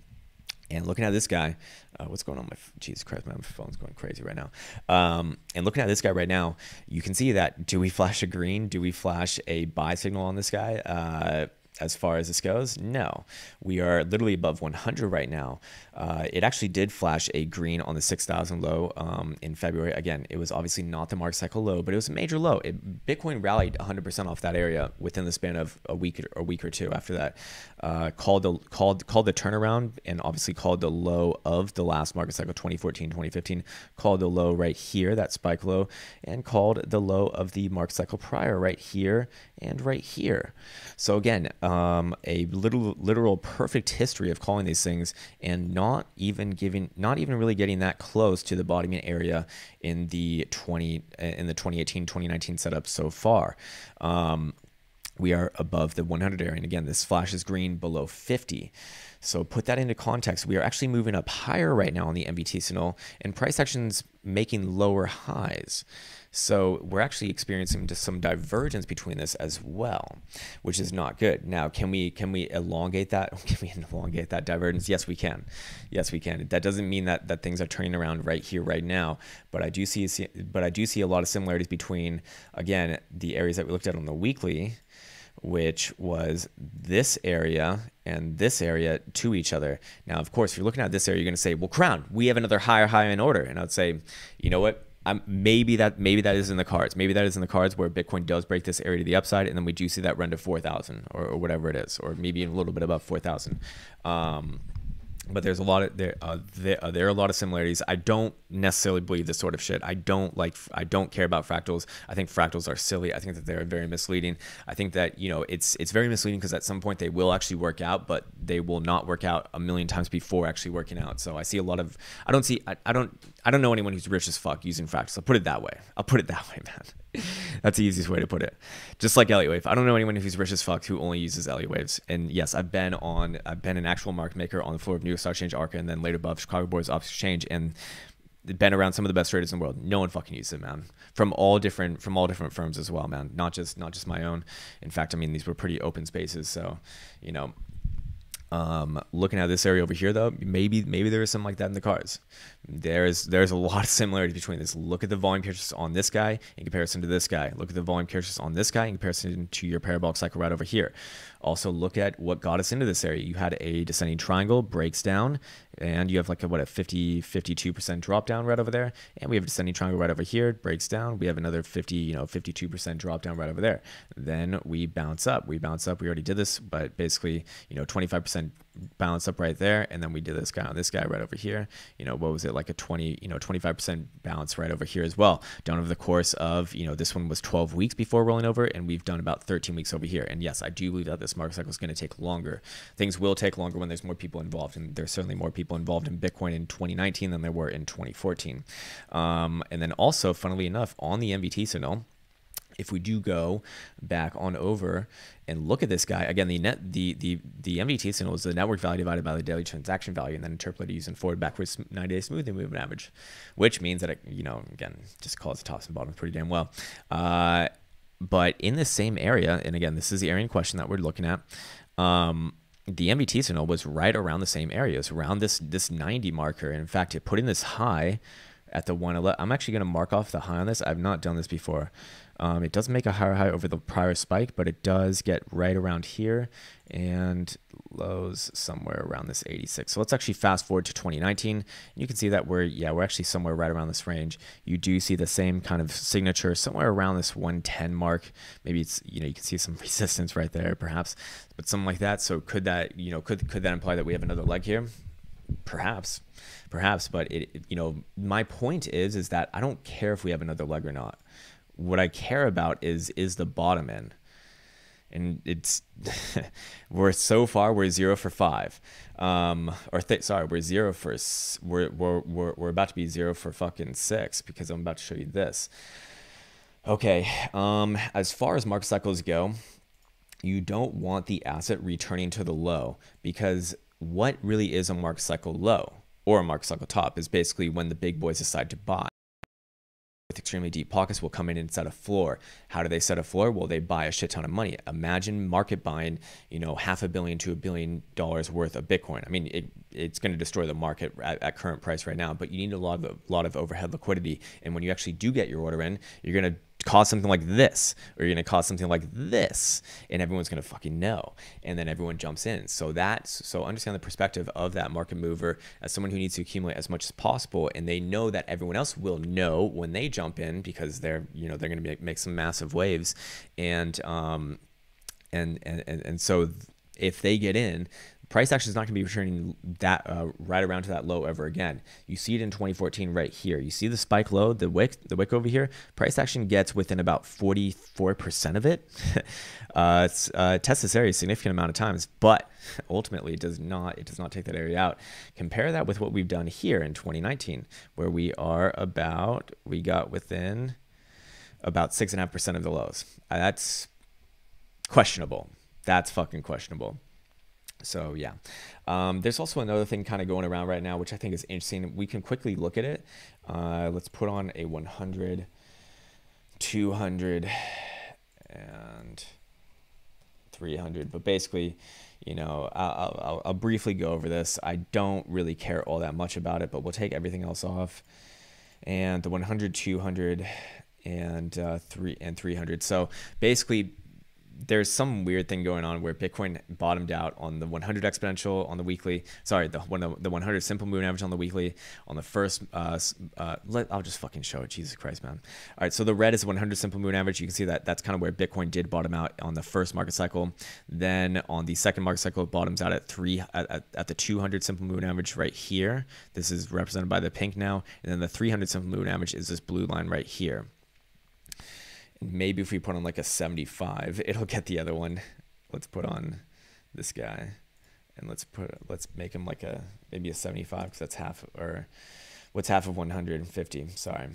And looking at this guy, uh, what's going on? My Jesus Christ, my phone's going crazy right now. Um, and looking at this guy right now, you can see that do we flash a green? Do we flash a buy signal on this guy? Uh, as far as this goes? No. We are literally above 100 right now. Uh, it actually did flash a green on the 6,000 low um, in February. Again, it was obviously not the mark cycle low, but it was a major low. It, Bitcoin rallied 100% off that area within the span of a week or a week or two after that. Uh, called the called called the turnaround and obviously called the low of the last market cycle 2014 2015 called the low right here that spike low and called the low of the market cycle prior right here and right here so again um, a little literal perfect history of calling these things and not even giving, not even really getting that close to the bottoming area in the 20 in the 2018 2019 setup so far. Um, we are above the 100 area. And again, this flash is green below 50. So put that into context. We are actually moving up higher right now on the NVT signal and price actions making lower highs. So we're actually experiencing just some divergence between this as well, which is not good. Now, can we can we elongate that? Can we elongate that divergence? Yes, we can. Yes, we can. That doesn't mean that that things are turning around right here, right now. But I do see, but I do see a lot of similarities between, again, the areas that we looked at on the weekly which was this area and this area to each other. Now, of course, if you're looking at this area, you're going to say, well, Krown, we have another higher high in order. And I'd say, you know what? Um, maybe that maybe that is in the cards. Maybe that is in the cards where Bitcoin does break this area to the upside, and then we do see that run to four thousand or, or, whatever it is, or maybe a little bit above four thousand. Um, but there's a lot of there, uh, there, uh, there are a lot of similarities. I don't necessarily believe this sort of shit. I don't like I don't care about fractals. I think fractals are silly. I think that they're very misleading. I think that you know it's it's very misleading because at some point they will actually work out, but they will not work out a million times before actually working out. So I see a lot of I don't see I, I don't I don't know anyone who's rich as fuck using fractals. I'll put it that way. I'll put it that way, man. That's the easiest way to put it. Just like Elliott Wave. I don't know anyone who's rich as fuck who only uses Elliott Waves. And yes, I've been on I've been an actual market maker on the floor of New York Stock Exchange Arca and then later above Chicago Board's Options Exchange and been around some of the best traders in the world. No one fucking uses it, man. From all different from all different firms as well, man. Not just not just my own. In fact, I mean these were pretty open spaces, so you know Um, looking at this area over here, though, maybe maybe there is something like that in the cars. There's there's a lot of similarity between this. Look at the volume characteristics on this guy in comparison to this guy. Look at the volume characteristics on this guy in comparison to your parabolic cycle right over here. Also, look at what got us into this area. You had a descending triangle breaks down, and you have like a what a 50 52% drop down right over there, and we have a descending triangle right over here breaks down. We have another 50 you know 52% drop down right over there. Then we bounce up. We bounce up. We already did this, but basically you know 25% balance up right there and then we did this guy on this guy right over here. You know what was it like a 20 you know 25% balance right over here as well. Done over the course of you know this one was 12 weeks before rolling over and we've done about 13 weeks over here. And yes i do believe that this market cycle is going to take longer. Things will take longer when there's more people involved and there's certainly more people involved in bitcoin in 2019 than there were in 2014 um, and then also funnily enough on the NVT signal if we do go back on over and look at this guy again, the net the the the NVT signal is the network value divided by the daily transaction value, and then interpolated using forward backwards 90 day smoothing movement average, which means that it you know again just calls the tops and bottoms pretty damn well. Uh, but in the same area, and again, this is the area in question that we're looking at. Um, the NVT signal was right around the same areas, around this this 90 marker. And in fact, it put in this high at the 111. I'm actually going to mark off the high on this. I've not done this before. Um, it doesn't make a higher high over the prior spike, but it does get right around here and lows somewhere around this 86. So let's actually fast forward to 2019. You can see that we're, yeah, we're actually somewhere right around this range. You do see the same kind of signature somewhere around this 110 mark. Maybe it's, you know, you can see some resistance right there perhaps, but something like that. So could that, you know, could, could that imply that we have another leg here? Perhaps, perhaps, but it, you know, my point is, is that I don't care if we have another leg or not what I care about is is the bottom end. And it's we're so far we're zero for five, um, or th- sorry we're zero for we're, we're we're we're about to be zero for fucking six because I'm about to show you this. Okay, um, as far as market cycles go, you don't want the asset returning to the low because what really is a market cycle low or a market cycle top is basically when the big boys decide to buy with extremely deep pockets will come in and set a floor. How do they set a floor? Well, they buy a shit ton of money. Imagine market buying, you know, half a billion to a billion dollars worth of Bitcoin. I mean, it, it's going to destroy the market at, at, current price right now, but you need a lot of a lot of overhead liquidity. And when you actually do get your order in, you're going to cause something like this, or you're gonna cause something like this, and everyone's gonna fucking know, and then everyone jumps in. So that's so understand the perspective of that market mover as someone who needs to accumulate as much as possible, and they know that everyone else will know when they jump in because they're you know they're gonna make, make some massive waves, and um, and and and, and so if they get in, price action is not going to be returning that uh, right around to that low ever again. You see it in 2014 right here. You see the spike low, the wick, the wick over here. Price action gets within about 44% of it. uh, it's uh, tests this area a significant amount of times, but ultimately it does not. It does not take that area out. Compare that with what we've done here in 2019, where we are about we got within about six and a half percent of the lows. That's questionable. That's fucking questionable. So yeah, um, there's also another thing kind of going around right now, which I think is interesting. We can quickly look at it. Uh, let's put on a 100, 200, and 300. But basically, you know, I'll, I'll, I'll, briefly go over this. I don't really care all that much about it, but we'll take everything else off. And the 100, 200, and uh, three and 300. So basically, there's some weird thing going on where Bitcoin bottomed out on the 100 exponential on the weekly. Sorry, the one the 100 simple moving average on the weekly on the first. Uh, uh, let, I'll just fucking show it. Jesus Christ, man. All right, so the red is 100 simple moving average. You can see that that's kind of where Bitcoin did bottom out on the first market cycle. Then on the second market cycle, it bottoms out at three at, at, at the 200 simple moving average right here. This is represented by the pink now, and then the 300 simple moving average is this blue line right here. Maybe if we put on like a 75, it'll get the other one. Let's put on this guy and let's put let's make him like a maybe a 75 because that's half or what's half of 150 sorry.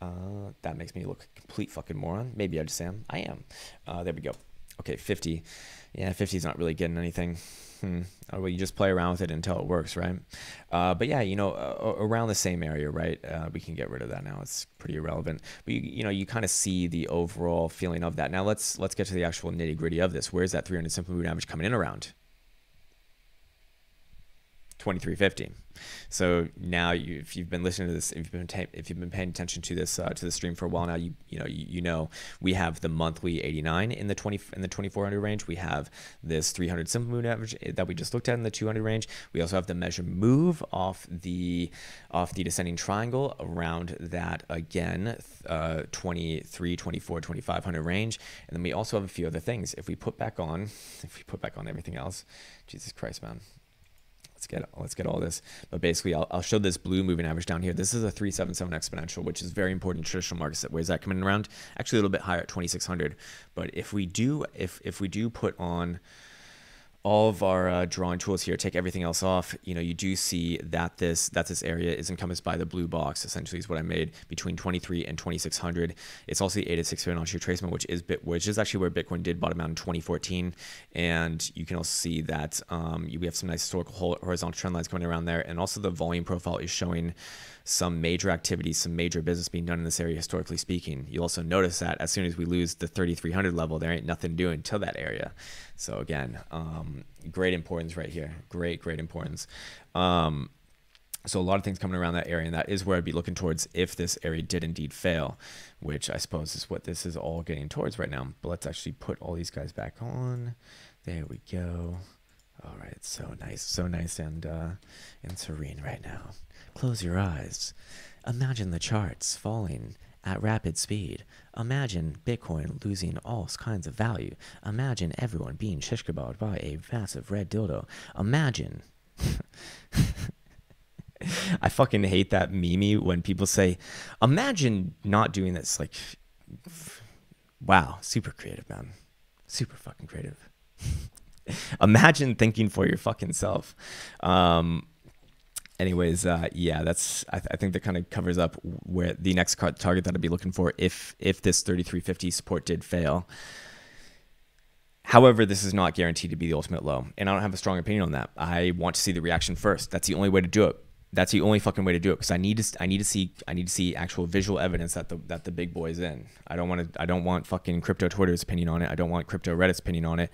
Uh, that makes me look a complete fucking moron. Maybe i just am. I am. Uh, there we go. Okay 50 yeah 50 is not really getting anything hmm, well, you just play around with it until it works, right? Uh, but yeah, you know, uh, around the same area, right? Uh, we can get rid of that now. It's pretty irrelevant. But you, you know, you kind of see the overall feeling of that. Now let's let's get to the actual nitty gritty of this. Where's that 300 simple moving average coming in around? 2350. So now, you, if you've been listening to this, if you've been ta- if you've been paying attention to this uh, to the stream for a while now, you you know you, you know we have the monthly 89 in the 20 in the 2400 range. We have this 300 simple moving average that we just looked at in the 200 range. We also have the measure move off the off the descending triangle around that again uh, 23, 24, 2500 range, and then we also have a few other things. If we put back on, if we put back on everything else, Jesus Christ, man let's get let's get all this. But basically, I'll, I'll show this blue moving average down here. This is a 377 exponential, which is very important in traditional markets. Where's that coming around? Actually, a little bit higher at 2600. But if we do if if we do put on all of our uh, drawing tools here, take everything else off, you know, you do see that this that this area is encompassed by the blue box. Essentially, is what I made between 23 and 2600. It's also the 8 to 6 Fibonacci retracement, which is bit, which is actually where Bitcoin did bottom out in 2014. And you can also see that um, we have some nice historical horizontal trend lines coming around there, and also the volume profile is showing some major activities, some major business being done in this area, historically speaking. You'll also notice that as soon as we lose the 3,300 level, there ain't nothing doing to that area. So again, um, great importance right here. Great, great importance. Um, so a lot of things coming around that area, and that is where I'd be looking towards if this area did indeed fail, which I suppose is what this is all getting towards right now. But let's actually put all these guys back on. There we go. All right, so nice, so nice and uh, and serene right now. Close your eyes. Imagine the charts falling at rapid speed. Imagine Bitcoin losing all kinds of value. Imagine everyone being shish kebabbed by a massive red dildo. Imagine. I fucking hate that meme when people say, imagine not doing this. Like, wow, super creative, man. Super fucking creative. imagine thinking for your fucking self. Um, anyways, uh, yeah, that's I, th- I, think that kind of covers up where the next target that I'd be looking for if if this 3350 support did fail. However, this is not guaranteed to be the ultimate low, and I don't have a strong opinion on that. I want to see the reaction first. That's the only way to do it. That's the only fucking way to do it because I need to I need to see I need to see actual visual evidence that the that the big boy is in. I don't want to I don't want fucking crypto Twitter's opinion on it. I don't want crypto Reddit's opinion on it.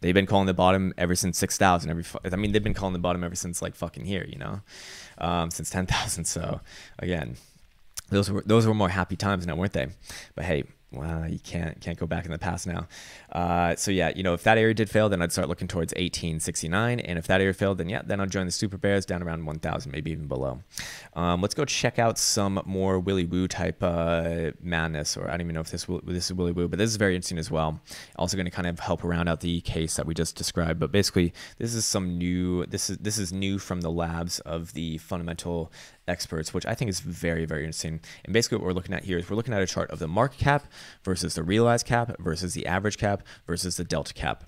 They've been calling the bottom ever since 6,000. Every, I mean, they've been calling the bottom ever since like fucking here, you know, um, since 10,000. So again, those were those were more happy times now, weren't they? But hey, well, you can't can't go back in the past now. Uh, so yeah, you know, if that area did fail, then I'd start looking towards 1869, and if that area failed, then yeah, then I'll join the super bears down around 1,000, maybe even below. Um, let's go check out some more Willy Woo type uh, madness, or I don't even know if this this is Willy Woo, but this is very interesting as well. Also going to kind of help round out the case that we just described, but basically this is some new. This is this is new from the labs of the fundamental experts, which I think is very, very interesting. And basically, what we're looking at here is we're looking at a chart of the market cap versus the realized cap versus the average cap versus the delta cap.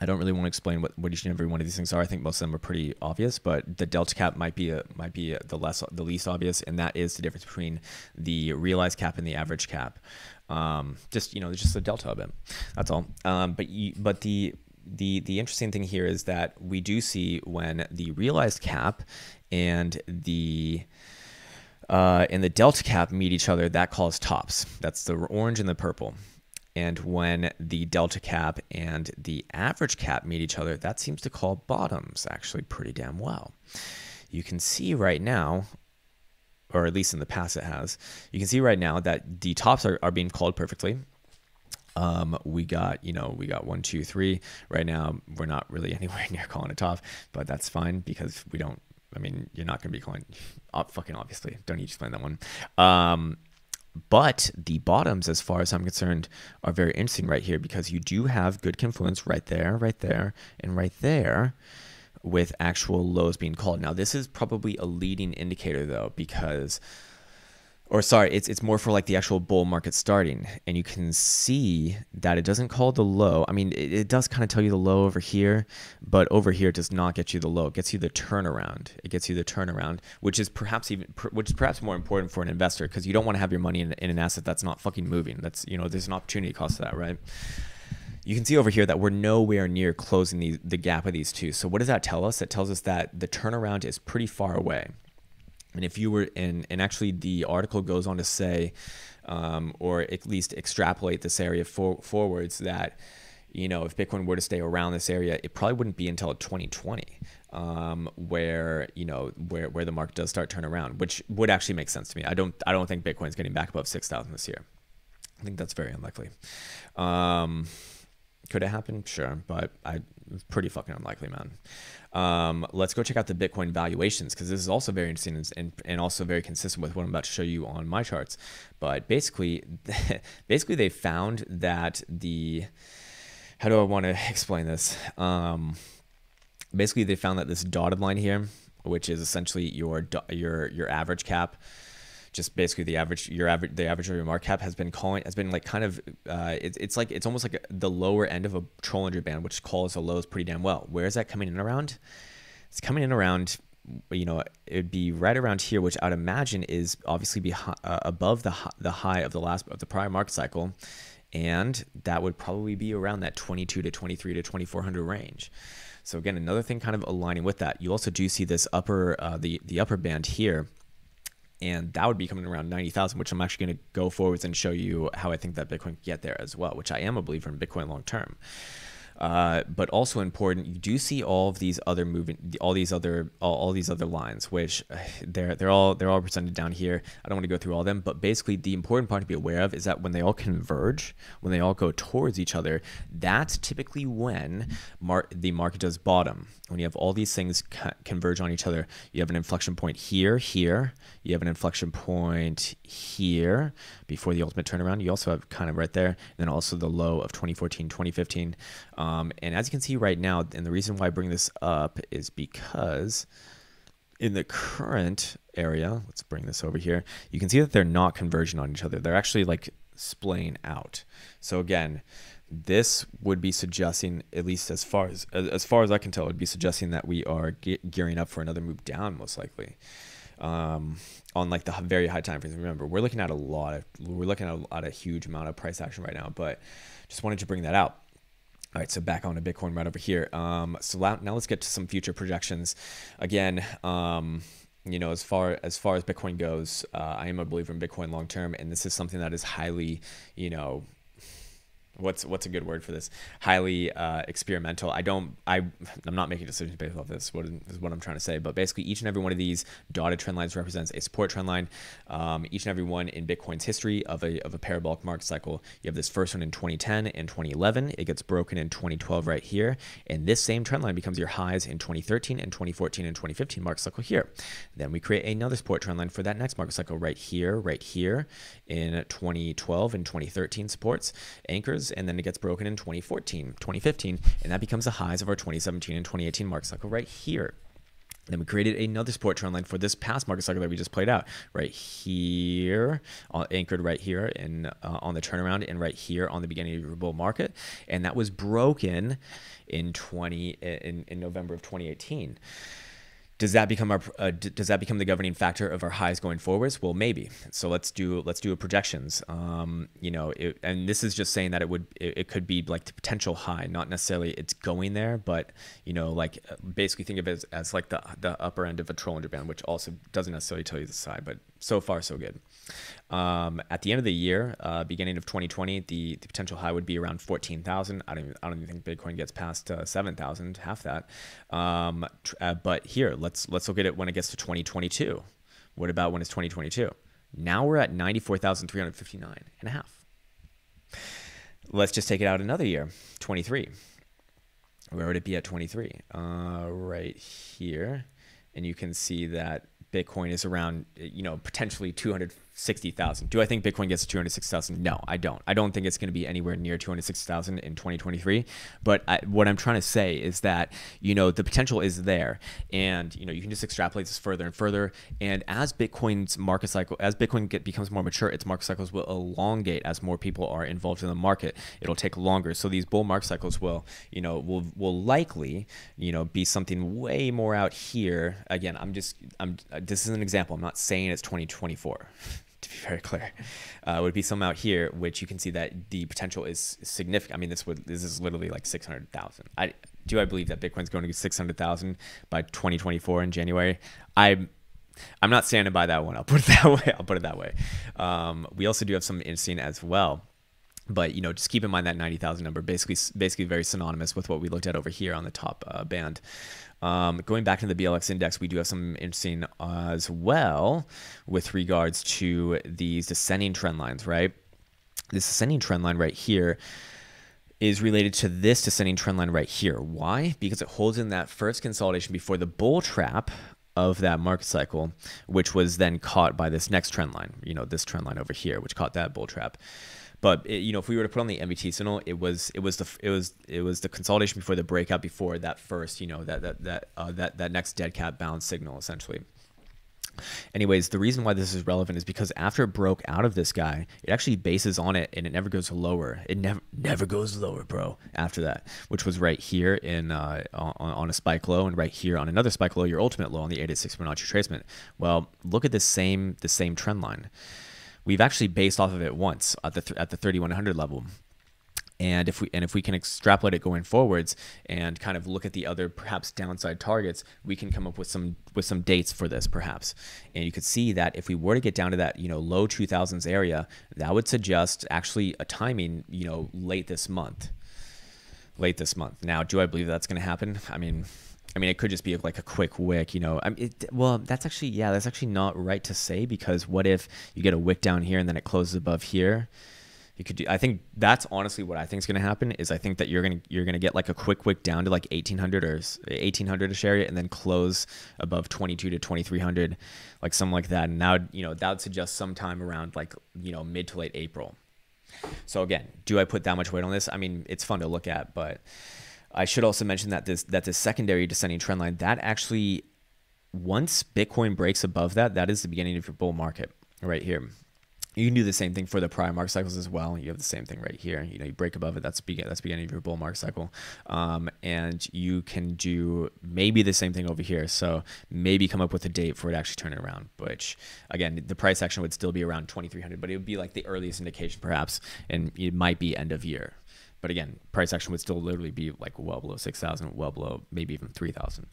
I don't really want to explain what, what each and every one of these things are. I think most of them are pretty obvious, but the delta cap might be a, might be a, the less the least obvious, and that is the difference between the realized cap and the average cap. Um, just you know, just a delta of it. That's all. Um, but you, but the the the interesting thing here is that we do see when the realized cap and the uh, and the delta cap meet each other, that calls tops. That's the orange and the purple. And when the delta cap and the average cap meet each other, that seems to call bottoms actually pretty damn well. You can see right now, or at least in the past it has, you can see right now that the tops are, are being called perfectly um, we got, you know, we got one, two, three. Right now, we're not really anywhere near calling it off, but that's fine because we don't. I mean, you're not going to be calling, fucking obviously. Don't need to explain that one. Um, but the bottoms, as far as I'm concerned, are very interesting right here because you do have good confluence right there, right there, and right there with actual lows being called. Now, this is probably a leading indicator though, because or sorry, it's it's more for like the actual bull market starting, and you can see that it doesn't call the low. I mean, it, it does kind of tell you the low over here, but over here it does not get you the low. It gets you the turnaround. It gets you the turnaround, which is perhaps even which is perhaps more important for an investor because you don't want to have your money in, in an asset that's not fucking moving. That's you know, there's an opportunity cost to that, right? you can see over here that we're nowhere near closing the, the gap of these two. So what does that tell us? It tells us that the turnaround is pretty far away. And if you were in, and actually the article goes on to say, um, or at least extrapolate this area for, forwards that you know, if Bitcoin were to stay around this area, it probably wouldn't be until 2020 um, where you know where where the market does start turn around, which would actually make sense to me. I don't I don't think Bitcoin's getting back above six thousand this year. I think that's very unlikely. Um, could it happen? Sure, but I pretty fucking unlikely, man. Um, let's go check out the Bitcoin valuations because this is also very interesting and, and, and, also very consistent with what I'm about to show you on my charts. But basically, basically they found that the how do I want to explain this? Um, basically, they found that this dotted line here, which is essentially your your your average cap just basically the average your average the average of your market cap has been calling has been like kind of uh, it's, it's like it's almost like a, the lower end of a Bollinger Band which calls the lows pretty damn well. Where is that coming in around? It's coming in around you know it'd be right around here which I'd imagine is obviously be uh, above the the high of the last of the prior market cycle. And that would probably be around that 22 to 23 to 2400 range. So again another thing kind of aligning with that you also do see this upper uh, the the upper band here and that would be coming around 90,000, which I'm actually going to go forwards and show you how I think that Bitcoin can get there as well, which I am a believer in Bitcoin long term. Uh, but also important, you do see all of these other moving, all these other, all, all these other lines, which they're they're all they're all presented down here. I don't want to go through all of them, but basically the important part to be aware of is that when they all converge, when they all go towards each other, that's typically when mar- the market does bottom. When you have all these things co- converge on each other, you have an inflection point here, here. You have an inflection point here before the ultimate turnaround. You also have kind of right there, and then also the low of 2014, 2015. Um, and as you can see right now, and the reason why I bring this up is because in the current area, let's bring this over here, you can see that they're not converging on each other. They're actually like splaying out. So again, this would be suggesting, at least as far as as far as I can tell, would be suggesting that we are ge gearing up for another move down, most likely um, on like the very high time frames. Remember, we're looking at a lot of we're looking at a, at a huge amount of price action right now, but just wanted to bring that out. All right, so back on to Bitcoin right over here. Um, so now let's get to some future projections. Again, um, you know, as far as far as Bitcoin goes, uh, I am a believer in Bitcoin long term, and this is something that is highly, you know, what's what's a good word for this? Highly uh, experimental. I don't i i'm not making decisions based off this what is what i'm trying to say but basically each and every one of these dotted trend lines represents a support trend line. Um, each and every one in bitcoin's history of a, of a parabolic market cycle. You have this first one in 2010 and 2011 it gets broken in 2012 right here. And this same trend line becomes your highs in 2013 and 2014 and 2015 market cycle here. Then we create another support trend line for that next market cycle right here right here in 2012 and 2013 supports. Anchors and then it gets broken in 2014, 2015, and that becomes the highs of our 2017 and 2018 market cycle right here. Then we created another support trend line for this past market cycle that we just played out, right here, uh, anchored right here in uh, on the turnaround, and right here on the beginning of your bull market, and that was broken in 20 in, in November of 2018 does that become our uh, does that become the governing factor of our highs going forwards? Well, maybe. So let's do let's do a projections. Um, you know, it, and this is just saying that it would it, it, could be like the potential high, not necessarily it's going there, but you know, like uh, basically think of it as, as like the the upper end of a Bollinger Band, which also doesn't necessarily tell you the side, but so far so good. Um, at the end of the year, uh, beginning of 2020, the, the potential high would be around 14,000. I don't even, I don't even think Bitcoin gets past uh, 7,000, half that. Um, uh, but here, let's let's look at it when it gets to 2022. What about when it's 2022? Now we're at 94,359 and a half. Let's just take it out another year, 23. Where would it be at 23? Uh, right here. And you can see that Bitcoin is around, you know, potentially 200 60,000. Do I think Bitcoin gets to 260,000? No, I don't. I don't think it's going to be anywhere near 260,000 in 2023. But I, what I'm trying to say is that, you know, the potential is there. And, you know, you can just extrapolate this further and further. And as Bitcoin's market cycle, as Bitcoin get, becomes more mature, its market cycles will elongate as more people are involved in the market. It'll take longer. So these bull market cycles will, you know, will, will likely, you know, be something way more out here. Again, I'm just, I'm, this is an example. I'm not saying it's 2024 to be very clear, uh, would be some out here, which you can see that the potential is significant. I mean, this would this is literally like six hundred thousand. I do I believe that Bitcoin's going to be six hundred thousand by twenty twenty four in January. I'm I'm not standing by that one. I'll put it that way. I'll put it that way. Um, we also do have some interesting as well but you know just keep in mind that 90,000 number basically basically very synonymous with what we looked at over here on the top uh, band um, going back to the BLX index, we do have some interesting as well with regards to these descending trend lines, right? This descending trend line right here is related to this descending trend line right here. Why? Because it holds in that first consolidation before the bull trap of that market cycle, which was then caught by this next trend line, you know, this trend line over here, which caught that bull trap. But it, you know, if we were to put on the signal, it was it was the it was it was the consolidation before the breakout before that first, you know, that that that uh, that that next dead cat bounce signal essentially. Anyways, the reason why this is relevant is because after it broke out of this guy, it actually bases on it and it never goes lower. It never never goes lower, bro. After that, which was right here in uh, on, on a spike low and right here on another spike low, your ultimate low on the 886 Fibonacci retracement. Well, look at the same the same trend line we've actually based off of it once at the th- at the 3100 level. And if we and if we can extrapolate it going forwards and kind of look at the other perhaps downside targets we can come up with some with some dates for this perhaps. And you could see that if we were to get down to that you know low 2000s area that would suggest actually a timing you know late this month. Late this month. Now do i believe that's going to happen? I mean I mean, it could just be like a quick wick, you know. I mean, it, well, that's actually yeah, that's actually not right to say because what if you get a wick down here and then it closes above here? You could do. I think that's honestly what I think is going to happen. Is I think that you're gonna you're gonna get like a quick wick down to like 1800 or 1800 a share and then close above 22 to 2300, like something like that. And now you know that would suggest sometime around like you know mid to late April. So again, do I put that much weight on this? I mean, it's fun to look at, but I should also mention that this that this secondary descending trend line that actually once Bitcoin breaks above that, that is the beginning of your bull market right here. You can do the same thing for the prior market cycles as well. You have the same thing right here. You know, you break above it. That's begin. That's beginning of your bull market cycle, um, and you can do maybe the same thing over here. So maybe come up with a date for it actually turning around. Which again, the price action would still be around 2,300, but it would be like the earliest indication perhaps, and it might be end of year. But again, price action would still literally be like well below 6,000, well below maybe even 3,000.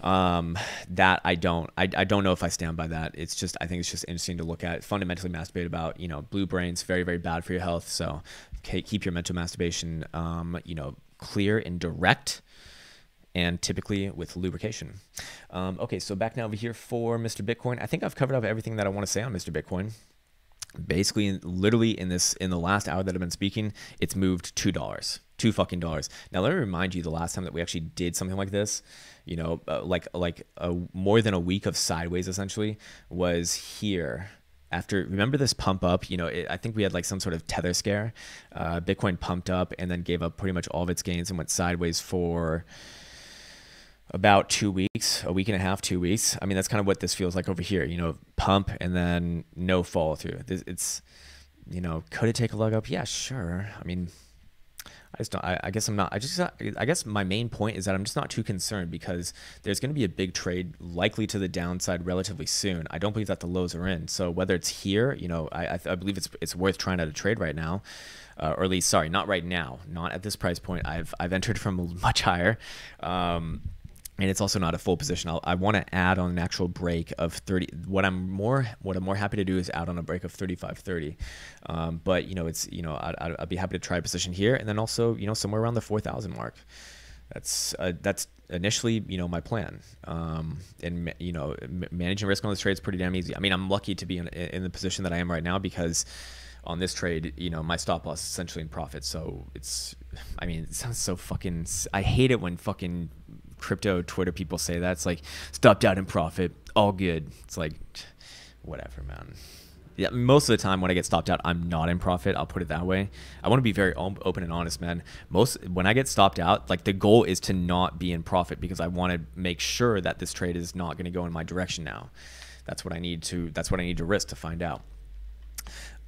Um, that I don't, I, I don't know if I stand by that. It's just, I think it's just interesting to look at, fundamentally masturbate about, you know, blue brains, very, very bad for your health. So keep your mental masturbation, um, you know, clear and direct and typically with lubrication. Um, okay, so back now over here for Mr. Bitcoin. I think I've covered up everything that I want to say on Mr. Bitcoin basically literally in this in the last hour that I've been speaking, it's moved two dollars, two fucking dollars. Now let me remind you, the last time that we actually did something like this, you know, uh, like like a, more than a week of sideways essentially was here. After remember this pump up, you know, it, I think we had like some sort of tether scare. Uh, Bitcoin pumped up and then gave up pretty much all of its gains and went sideways for about two weeks, a week and a half, two weeks. I mean, that's kind of what this feels like over here. You know, pump and then no follow through. It's, you know, could it take a leg up? Yeah, sure. I mean, I just don't. I, I guess I'm not. I just. I guess my main point is that I'm just not too concerned because there's going to be a big trade likely to the downside relatively soon. I don't believe that the lows are in. So whether it's here, you know, I I, believe it's it's worth trying out a trade right now. Uh, or at least, sorry, not right now, not at this price point. I've I've entered from much higher. Um, and it's also not a full position. I'll, i want to add on an actual break of 30. What I'm more what I'm more happy to do is add on a break of 35.30. Um, but you know, it's you know, I'd, I'd, be happy to try a position here, and then also you know somewhere around the 4,000 mark. That's uh, that's initially you know my plan. Um, and you know, managing risk on this trade is pretty damn easy. I mean, I'm lucky to be in, in the position that I am right now because on this trade, you know, my stop loss is essentially in profit. So it's, I mean, it sounds so fucking. I hate it when fucking crypto Twitter people say that. It's like stopped out in profit, all good. It's like whatever, man. Yeah, most of the time when I get stopped out, I'm not in profit. I'll put it that way. I want to be very open and honest, man. Most when I get stopped out, like the goal is to not be in profit because I want to make sure that this trade is not going to go in my direction now. That's what I need to. That's what I need to risk to find out.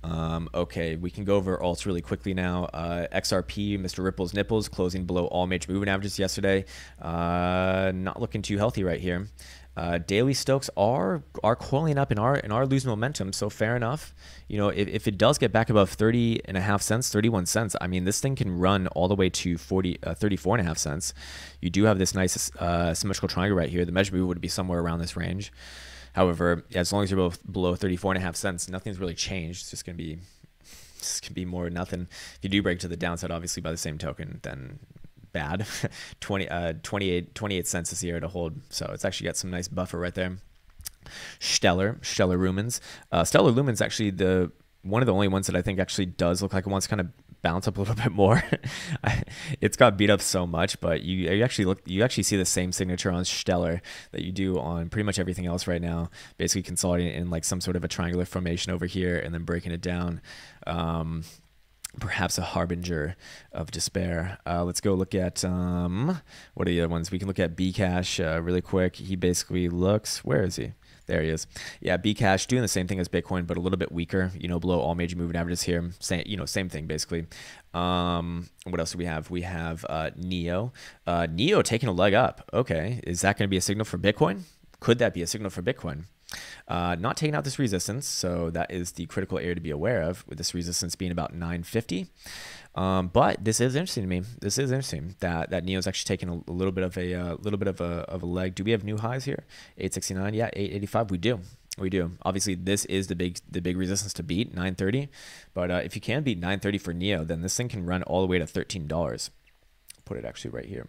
Um, okay, we can go over alts really quickly now. Uh, XRP, Mr. Ripple's nipples closing below all major moving averages yesterday. Uh, not looking too healthy right here. Uh, daily Stochs are are coiling up and are and are losing momentum. So fair enough. You know, if, if it does get back above 30 and a half cents, 31 cents, I mean, this thing can run all the way to 40, uh, 34 and a half cents. You do have this nice uh, symmetrical triangle right here. The measure would be somewhere around this range. However, as long as you're both below 34 and a half cents, nothing's really changed. It's just going to be this can be more nothing. If you do break to the downside, obviously by the same token, then bad. 20, uh, 28, 28 cents this year to hold. So it's actually got some nice buffer right there. Stellar, Stellar Lumens. Uh, Stellar Lumens actually the one of the only ones that I think actually does look like it wants kind of bounce up a little bit more. it's got beat up so much, but you, you actually look you actually see the same signature on Stellar that you do on pretty much everything else right now. Basically consolidating in like some sort of a triangular formation over here and then breaking it down. Um, perhaps a harbinger of despair. Uh, let's go look at um, what are the other ones? We can look at Bcash uh, really quick. He basically looks. Where is he? There he is. Yeah, Bcash doing the same thing as Bitcoin, but a little bit weaker. You know, below all major moving averages here. Same, you know, same thing basically. Um, what else do we have? We have uh, Neo. Uh, Neo taking a leg up. Okay, is that going to be a signal for Bitcoin? Could that be a signal for Bitcoin? Uh, not taking out this resistance, so that is the critical area to be aware of, with this resistance being about 950. Um, but this is interesting to me. This is interesting that that Neo's actually taking a, a little bit of a uh, little bit of a, of a leg. Do we have new highs here? 869, yeah, 885. We do. We do. Obviously, this is the big the big resistance to beat 930. But uh, if you can beat 930 for Neo, then this thing can run all the way to $13. Put it actually right here.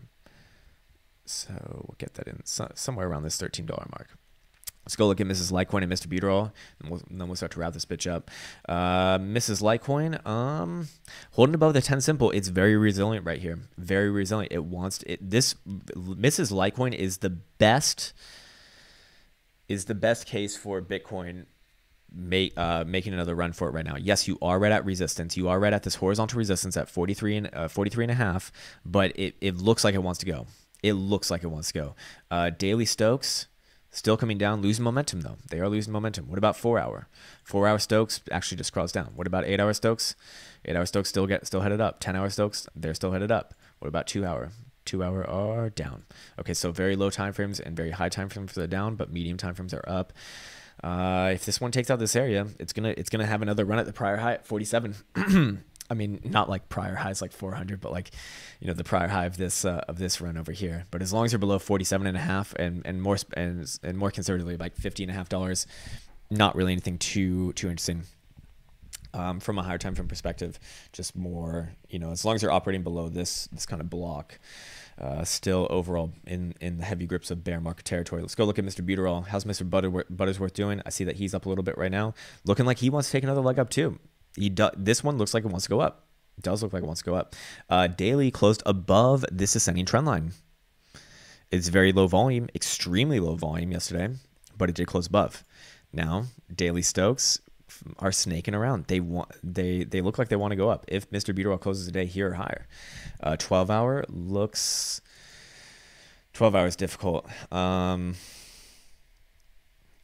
So we'll get that in so, somewhere around this $13 mark. Let's go look at Mrs. Litecoin and Mr. Buterin, and, we'll, and then we'll start to wrap this bitch up. Uh, Mrs. Litecoin, um, holding above the 10 simple, it's very resilient right here. Very resilient. It wants to, it, this Mrs. Litecoin is the best is the best case for Bitcoin make, uh, making another run for it right now. Yes, you are right at resistance. You are right at this horizontal resistance at 43 and uh, 43 and a half, but it, it looks like it wants to go. It looks like it wants to go. Uh, Daily Stochs, Still coming down, losing momentum though. They are losing momentum. What about four hour? Four hour Stochs actually just crossed down. What about eight hour Stochs? Eight hour Stochs still get still headed up. Ten hour Stochs, they're still headed up. What about two hour? Two hour are down. Okay, so very low time frames and very high time frames are down, but medium time frames are up. Uh, if this one takes out this area, it's gonna it's gonna have another run at the prior high at 47. I mean, not like prior highs like 400, but like, you know, the prior high of this uh, of this run over here. But as long as you're below 47 and a half and and more and, and more conservatively like 50 and a half dollars, not really anything too too interesting. Um, from a higher time frame perspective, just more, you know, as long as you're operating below this this kind of block, uh, still overall in in the heavy grips of bear market territory. Let's go look at Mr. Buterin. How's Mr. Butterworth, Buttersworth doing? I see that he's up a little bit right now, looking like he wants to take another leg up too. He do, this one looks like it wants to go up. It does look like it wants to go up. Uh, daily closed above this ascending trend line. It's very low volume, extremely low volume yesterday, but it did close above. Now, daily Stochs are snaking around. They want they they look like they want to go up. If Mr. Buterin closes the day here or higher, uh, 12 hour looks 12 hours difficult. Um,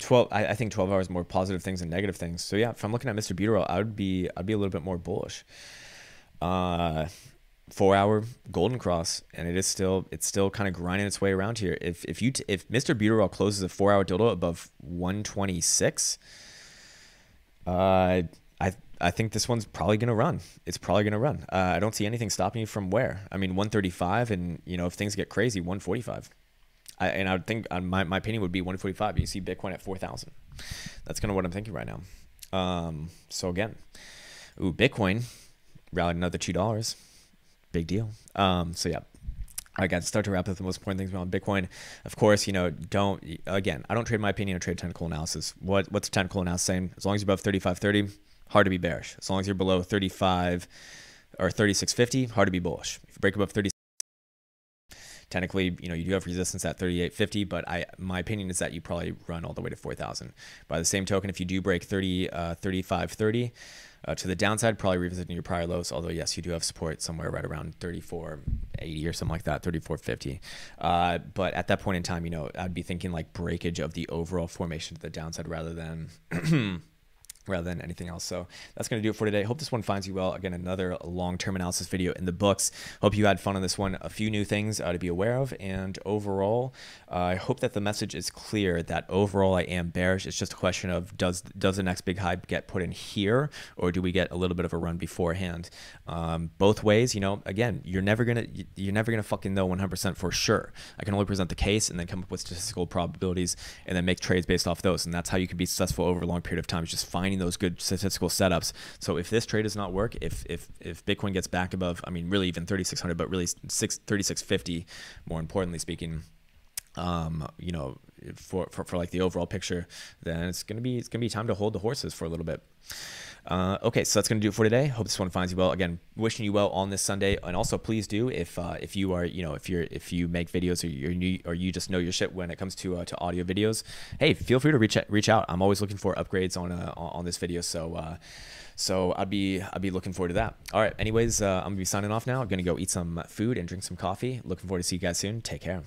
12 I, I, think 12 hours more positive things than negative things so yeah if i'm looking at mr Buterin, i would be i'd be a little bit more bullish uh four hour golden cross and it is still it's still kind of grinding its way around here if if you t- if mr Buterin closes a four hour dildo above 126 uh i I think this one's probably going to run. It's probably going to run. Uh, I don't see anything stopping you from where. I mean, 135, and you know, if things get crazy, 145. I, and I would think uh, my, my opinion would be 145. You see Bitcoin at 4,000. That's kind of what I'm thinking right now. Um, so again, ooh, Bitcoin rallied another two dollars. Big deal. Um, so yeah. I got to start to wrap up the most important things around Bitcoin. Of course, you know, don't again. I don't trade my opinion. I trade technical analysis. What what's technical analysis saying? As long as you're above 35.30, hard to be bearish. As long as you're below 35 or 36.50, hard to be bullish. If you break above 30 technically, you know, you do have resistance at 3850, but I my opinion is that you probably run all the way to 4000. By the same token, if you do break 30, uh, 3530 uh, to the downside, probably revisiting your prior lows. Although yes, you do have support somewhere right around 3480 or something like that, 3450. Uh, but at that point in time, you know, I'd be thinking like breakage of the overall formation to the downside rather than rather than anything else. So that's going to do it for today. Hope this one finds you well. Again, another long-term analysis video in the books. Hope you had fun on this one. A few new things uh, to be aware of. And overall, uh, I hope that the message is clear that overall I am bearish. It's just a question of does does the next big high get put in here or do we get a little bit of a run beforehand? Um, both ways, you know, again, you're never going to you're never going to fucking know 100% for sure. I can only present the case and then come up with statistical probabilities and then make trades based off those. And that's how you can be successful over a long period of time is just finding finding those good statistical setups. So if this trade does not work, if if if Bitcoin gets back above, I mean, really even 3,600, but really 6 3650, more importantly speaking, um, you know, for, for, for like the overall picture, then it's gonna be it's gonna be time to hold the horses for a little bit. Uh, okay, so that's going to do it for today. Hope this one finds you well. Again, wishing you well on this Sunday, and also please do if uh, if you are you know if you're if you make videos or you're new or you just know your shit when it comes to uh, to audio videos. Hey, feel free to reach out, reach out. I'm always looking for upgrades on uh, on this video, so. Uh, so I'd be I'd be looking forward to that. All right. Anyways, uh, I'm gonna be signing off now. I'm gonna go eat some food and drink some coffee. Looking forward to see you guys soon. Take care.